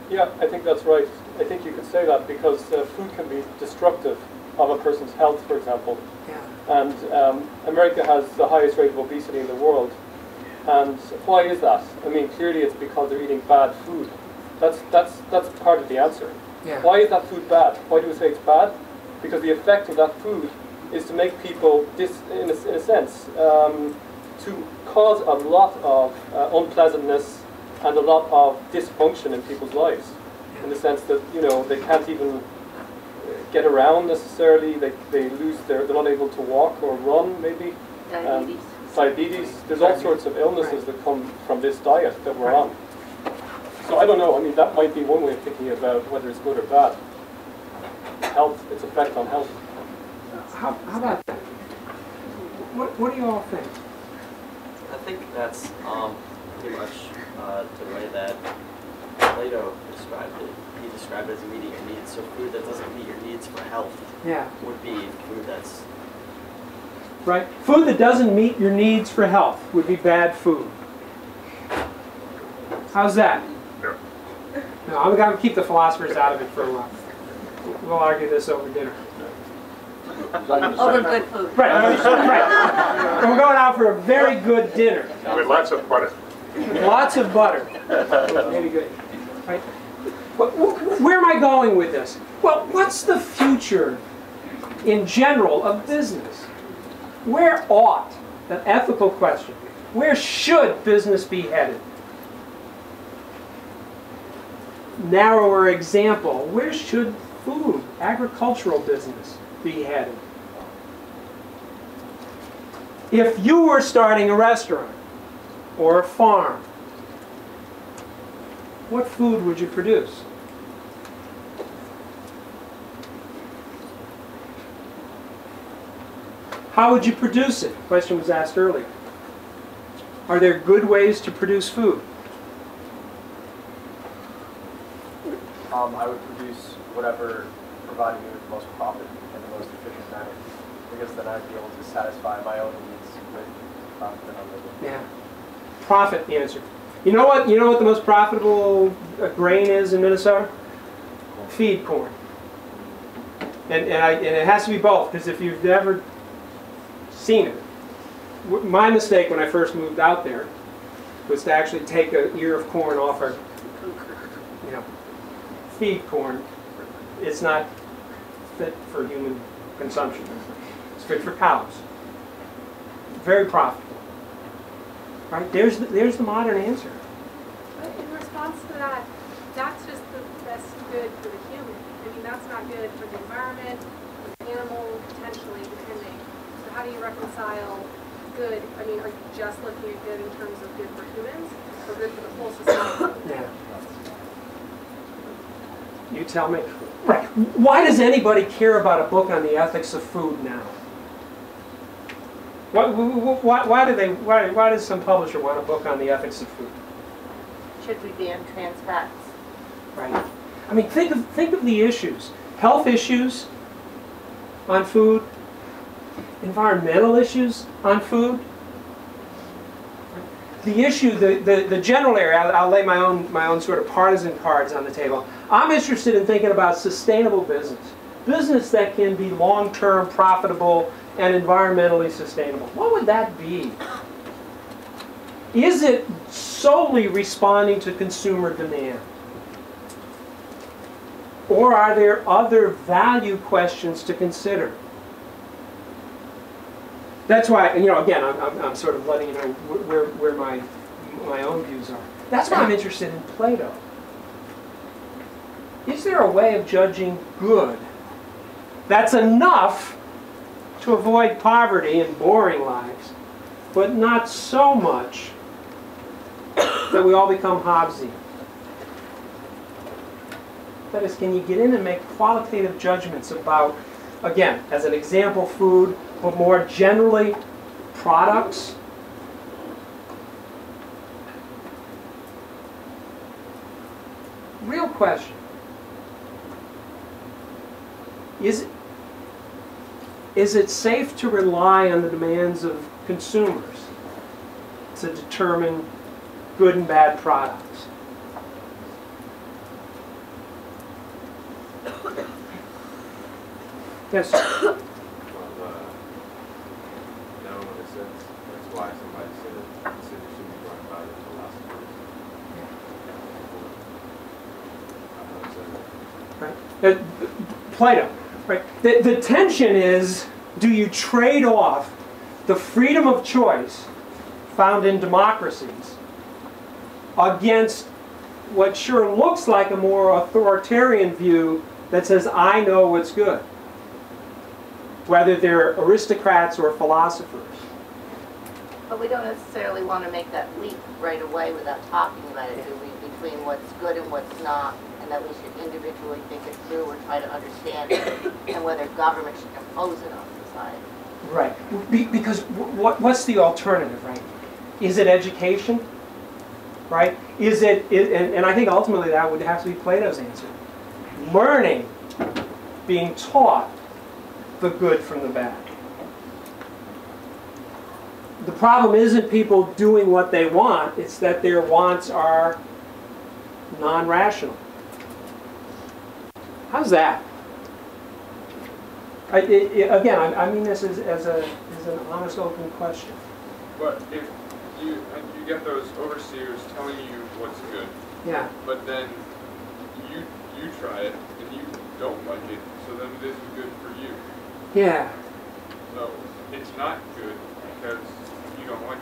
Yeah, I think that's right. I think you could say that because uh, food can be destructive of a person's health, for example. Yeah. And um, America has the highest rate of obesity in the world. And why is that? I mean, clearly it's because they're eating bad food. That's, that's, that's part of the answer. Yeah. Why is that food bad? Why do we say it's bad? Because the effect of that food is to make people, dis, in, a, in a sense, um, to cause a lot of uh, unpleasantness and a lot of dysfunction in people's lives. In the sense that, you know, they can't even uh, get around necessarily, they, they lose their, they're not able to walk or run maybe. Diabetes. Diabetes, there's all sorts of illnesses that come from this diet that we're on. So I don't know, I mean, that might be one way of thinking about whether it's good or bad. Health, its effect on health. How, how about that? What, what do you all think? I think that's um, pretty much uh, the way that Plato described it. He described it as meeting your needs. So food that doesn't meet your needs for health Yeah. would be food that's Right? Food that doesn't meet your needs for health would be bad food. How's that? No, I'm going to keep the philosophers out of it for a while. We'll argue this over dinner. Over good food. Right, right. And we're going out for a very good dinner. With lots of butter. Lots of butter. Very good. Right? Wh- wh- Where am I going with this? Well, what's the future in general of business? Where ought, an ethical question, where should business be headed? narrower example, where should food, agricultural business be headed? If you were starting a restaurant or a farm, what food would you produce? How would you produce it? The question was asked earlier. Are there good ways to produce food? Um, I would produce whatever provided me with the most profit in the most efficient manner, because then I'd be able to satisfy my own needs with profit and unlimited. Yeah. Profit answer. You know what? You know what the most profitable uh, grain is in Minnesota? Feed corn. And and, I, and it has to be both because if you've never seen it, my mistake when I first moved out there was to actually take a ear of corn off our, you know, feed corn. It's not fit for human consumption. It's fit for cows. Very profitable. Right? There's the, there's the modern answer. But in response to that, that's just the best good for the human. I mean, that's not good for the environment, for the animal, potentially, depending. So how do you reconcile good? I mean, are you just looking at good in terms of good for humans, or good for the whole society? Yeah. You tell me. Right. Why does anybody care about a book on the ethics of food now? Why, why, why do they? Why, why does some publisher want a book on the ethics of food? Should we ban trans fats? Right. I mean, think of think of the issues: health issues on food, environmental issues on food. The issue, the, the, the general area, I'll, I'll lay my own my own sort of partisan cards on the table. I'm interested in thinking about sustainable business, business that can be long-term profitable and environmentally sustainable. What would that be? Is it solely responding to consumer demand? Or are there other value questions to consider? That's why, you know, again, I'm, I'm, I'm sort of letting you know where, where my, my own views are. That's why I'm interested in Plato. Is there a way of judging good that's enough to avoid poverty and boring lives, but not so much that we all become Hobbesian? That is, can you get in and make qualitative judgments about, again, as an example, food, but more generally, products? Real question. Is, is it safe to rely on the demands of consumers to determine good and bad products? Yes. Well, uh, no, in a sense, that's why somebody said the city should be run by the philosophers. I know it's, Right. Uh, Plato. Right. The, the tension is, do you trade off the freedom of choice found in democracies against what sure looks like a more authoritarian view that says, I know what's good? Whether they're aristocrats or philosophers. But we don't necessarily want to make that leap right away without talking about it, do we, between what's good and what's not, that we should individually think it through or try to understand it, and whether government should impose it on society. Right. Be, because wh- what, what's the alternative, right? Is it education? Right? Is it, and, and I think ultimately that would have to be Plato's answer. Learning, being taught the good from the bad. The problem isn't people doing what they want, it's that their wants are non-rational. How's that? I, it, it- again, I, I mean this as, as, a, as an honest, open question. But if you, you get those overseers telling you what's good, Yeah. but then you, you try it and you don't like it, so then it isn't good for you. Yeah. So it's not good because you don't like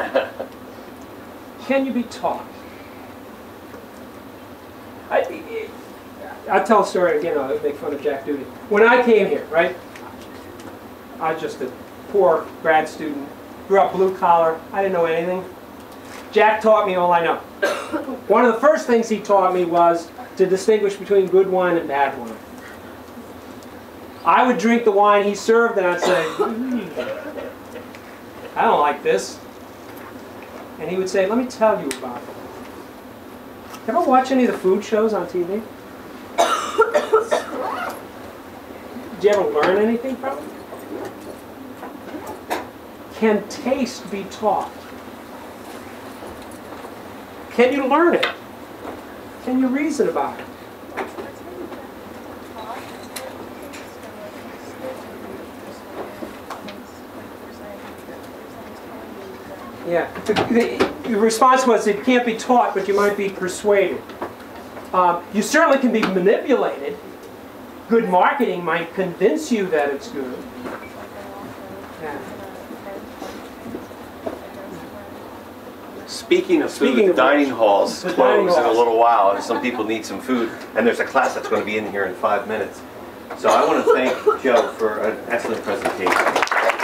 it. Can you be taught? I'll tell a story again, I'll make fun of Jack Doody. When I came here, right, I was just a poor grad student, grew up blue collar, I didn't know anything. Jack taught me all I know. One of the first things he taught me was to distinguish between good wine and bad wine. I would drink the wine he served and I'd say, "Hmm, I don't like this. And he would say, let me tell you about it. Ever watch any of the food shows on TV? Did you ever learn anything from them? Can taste be taught? Can you learn it? Can you reason about it? Yeah. The, the, the response was it can't be taught, but you might be persuaded. Um, you certainly can be manipulated. Good marketing might convince you that it's good. Yeah. Speaking of Speaking food, of dining halls close dining in a little while, and some people need some food, and there's a class that's going to be in here in five minutes. So I want to thank Joe for an excellent presentation.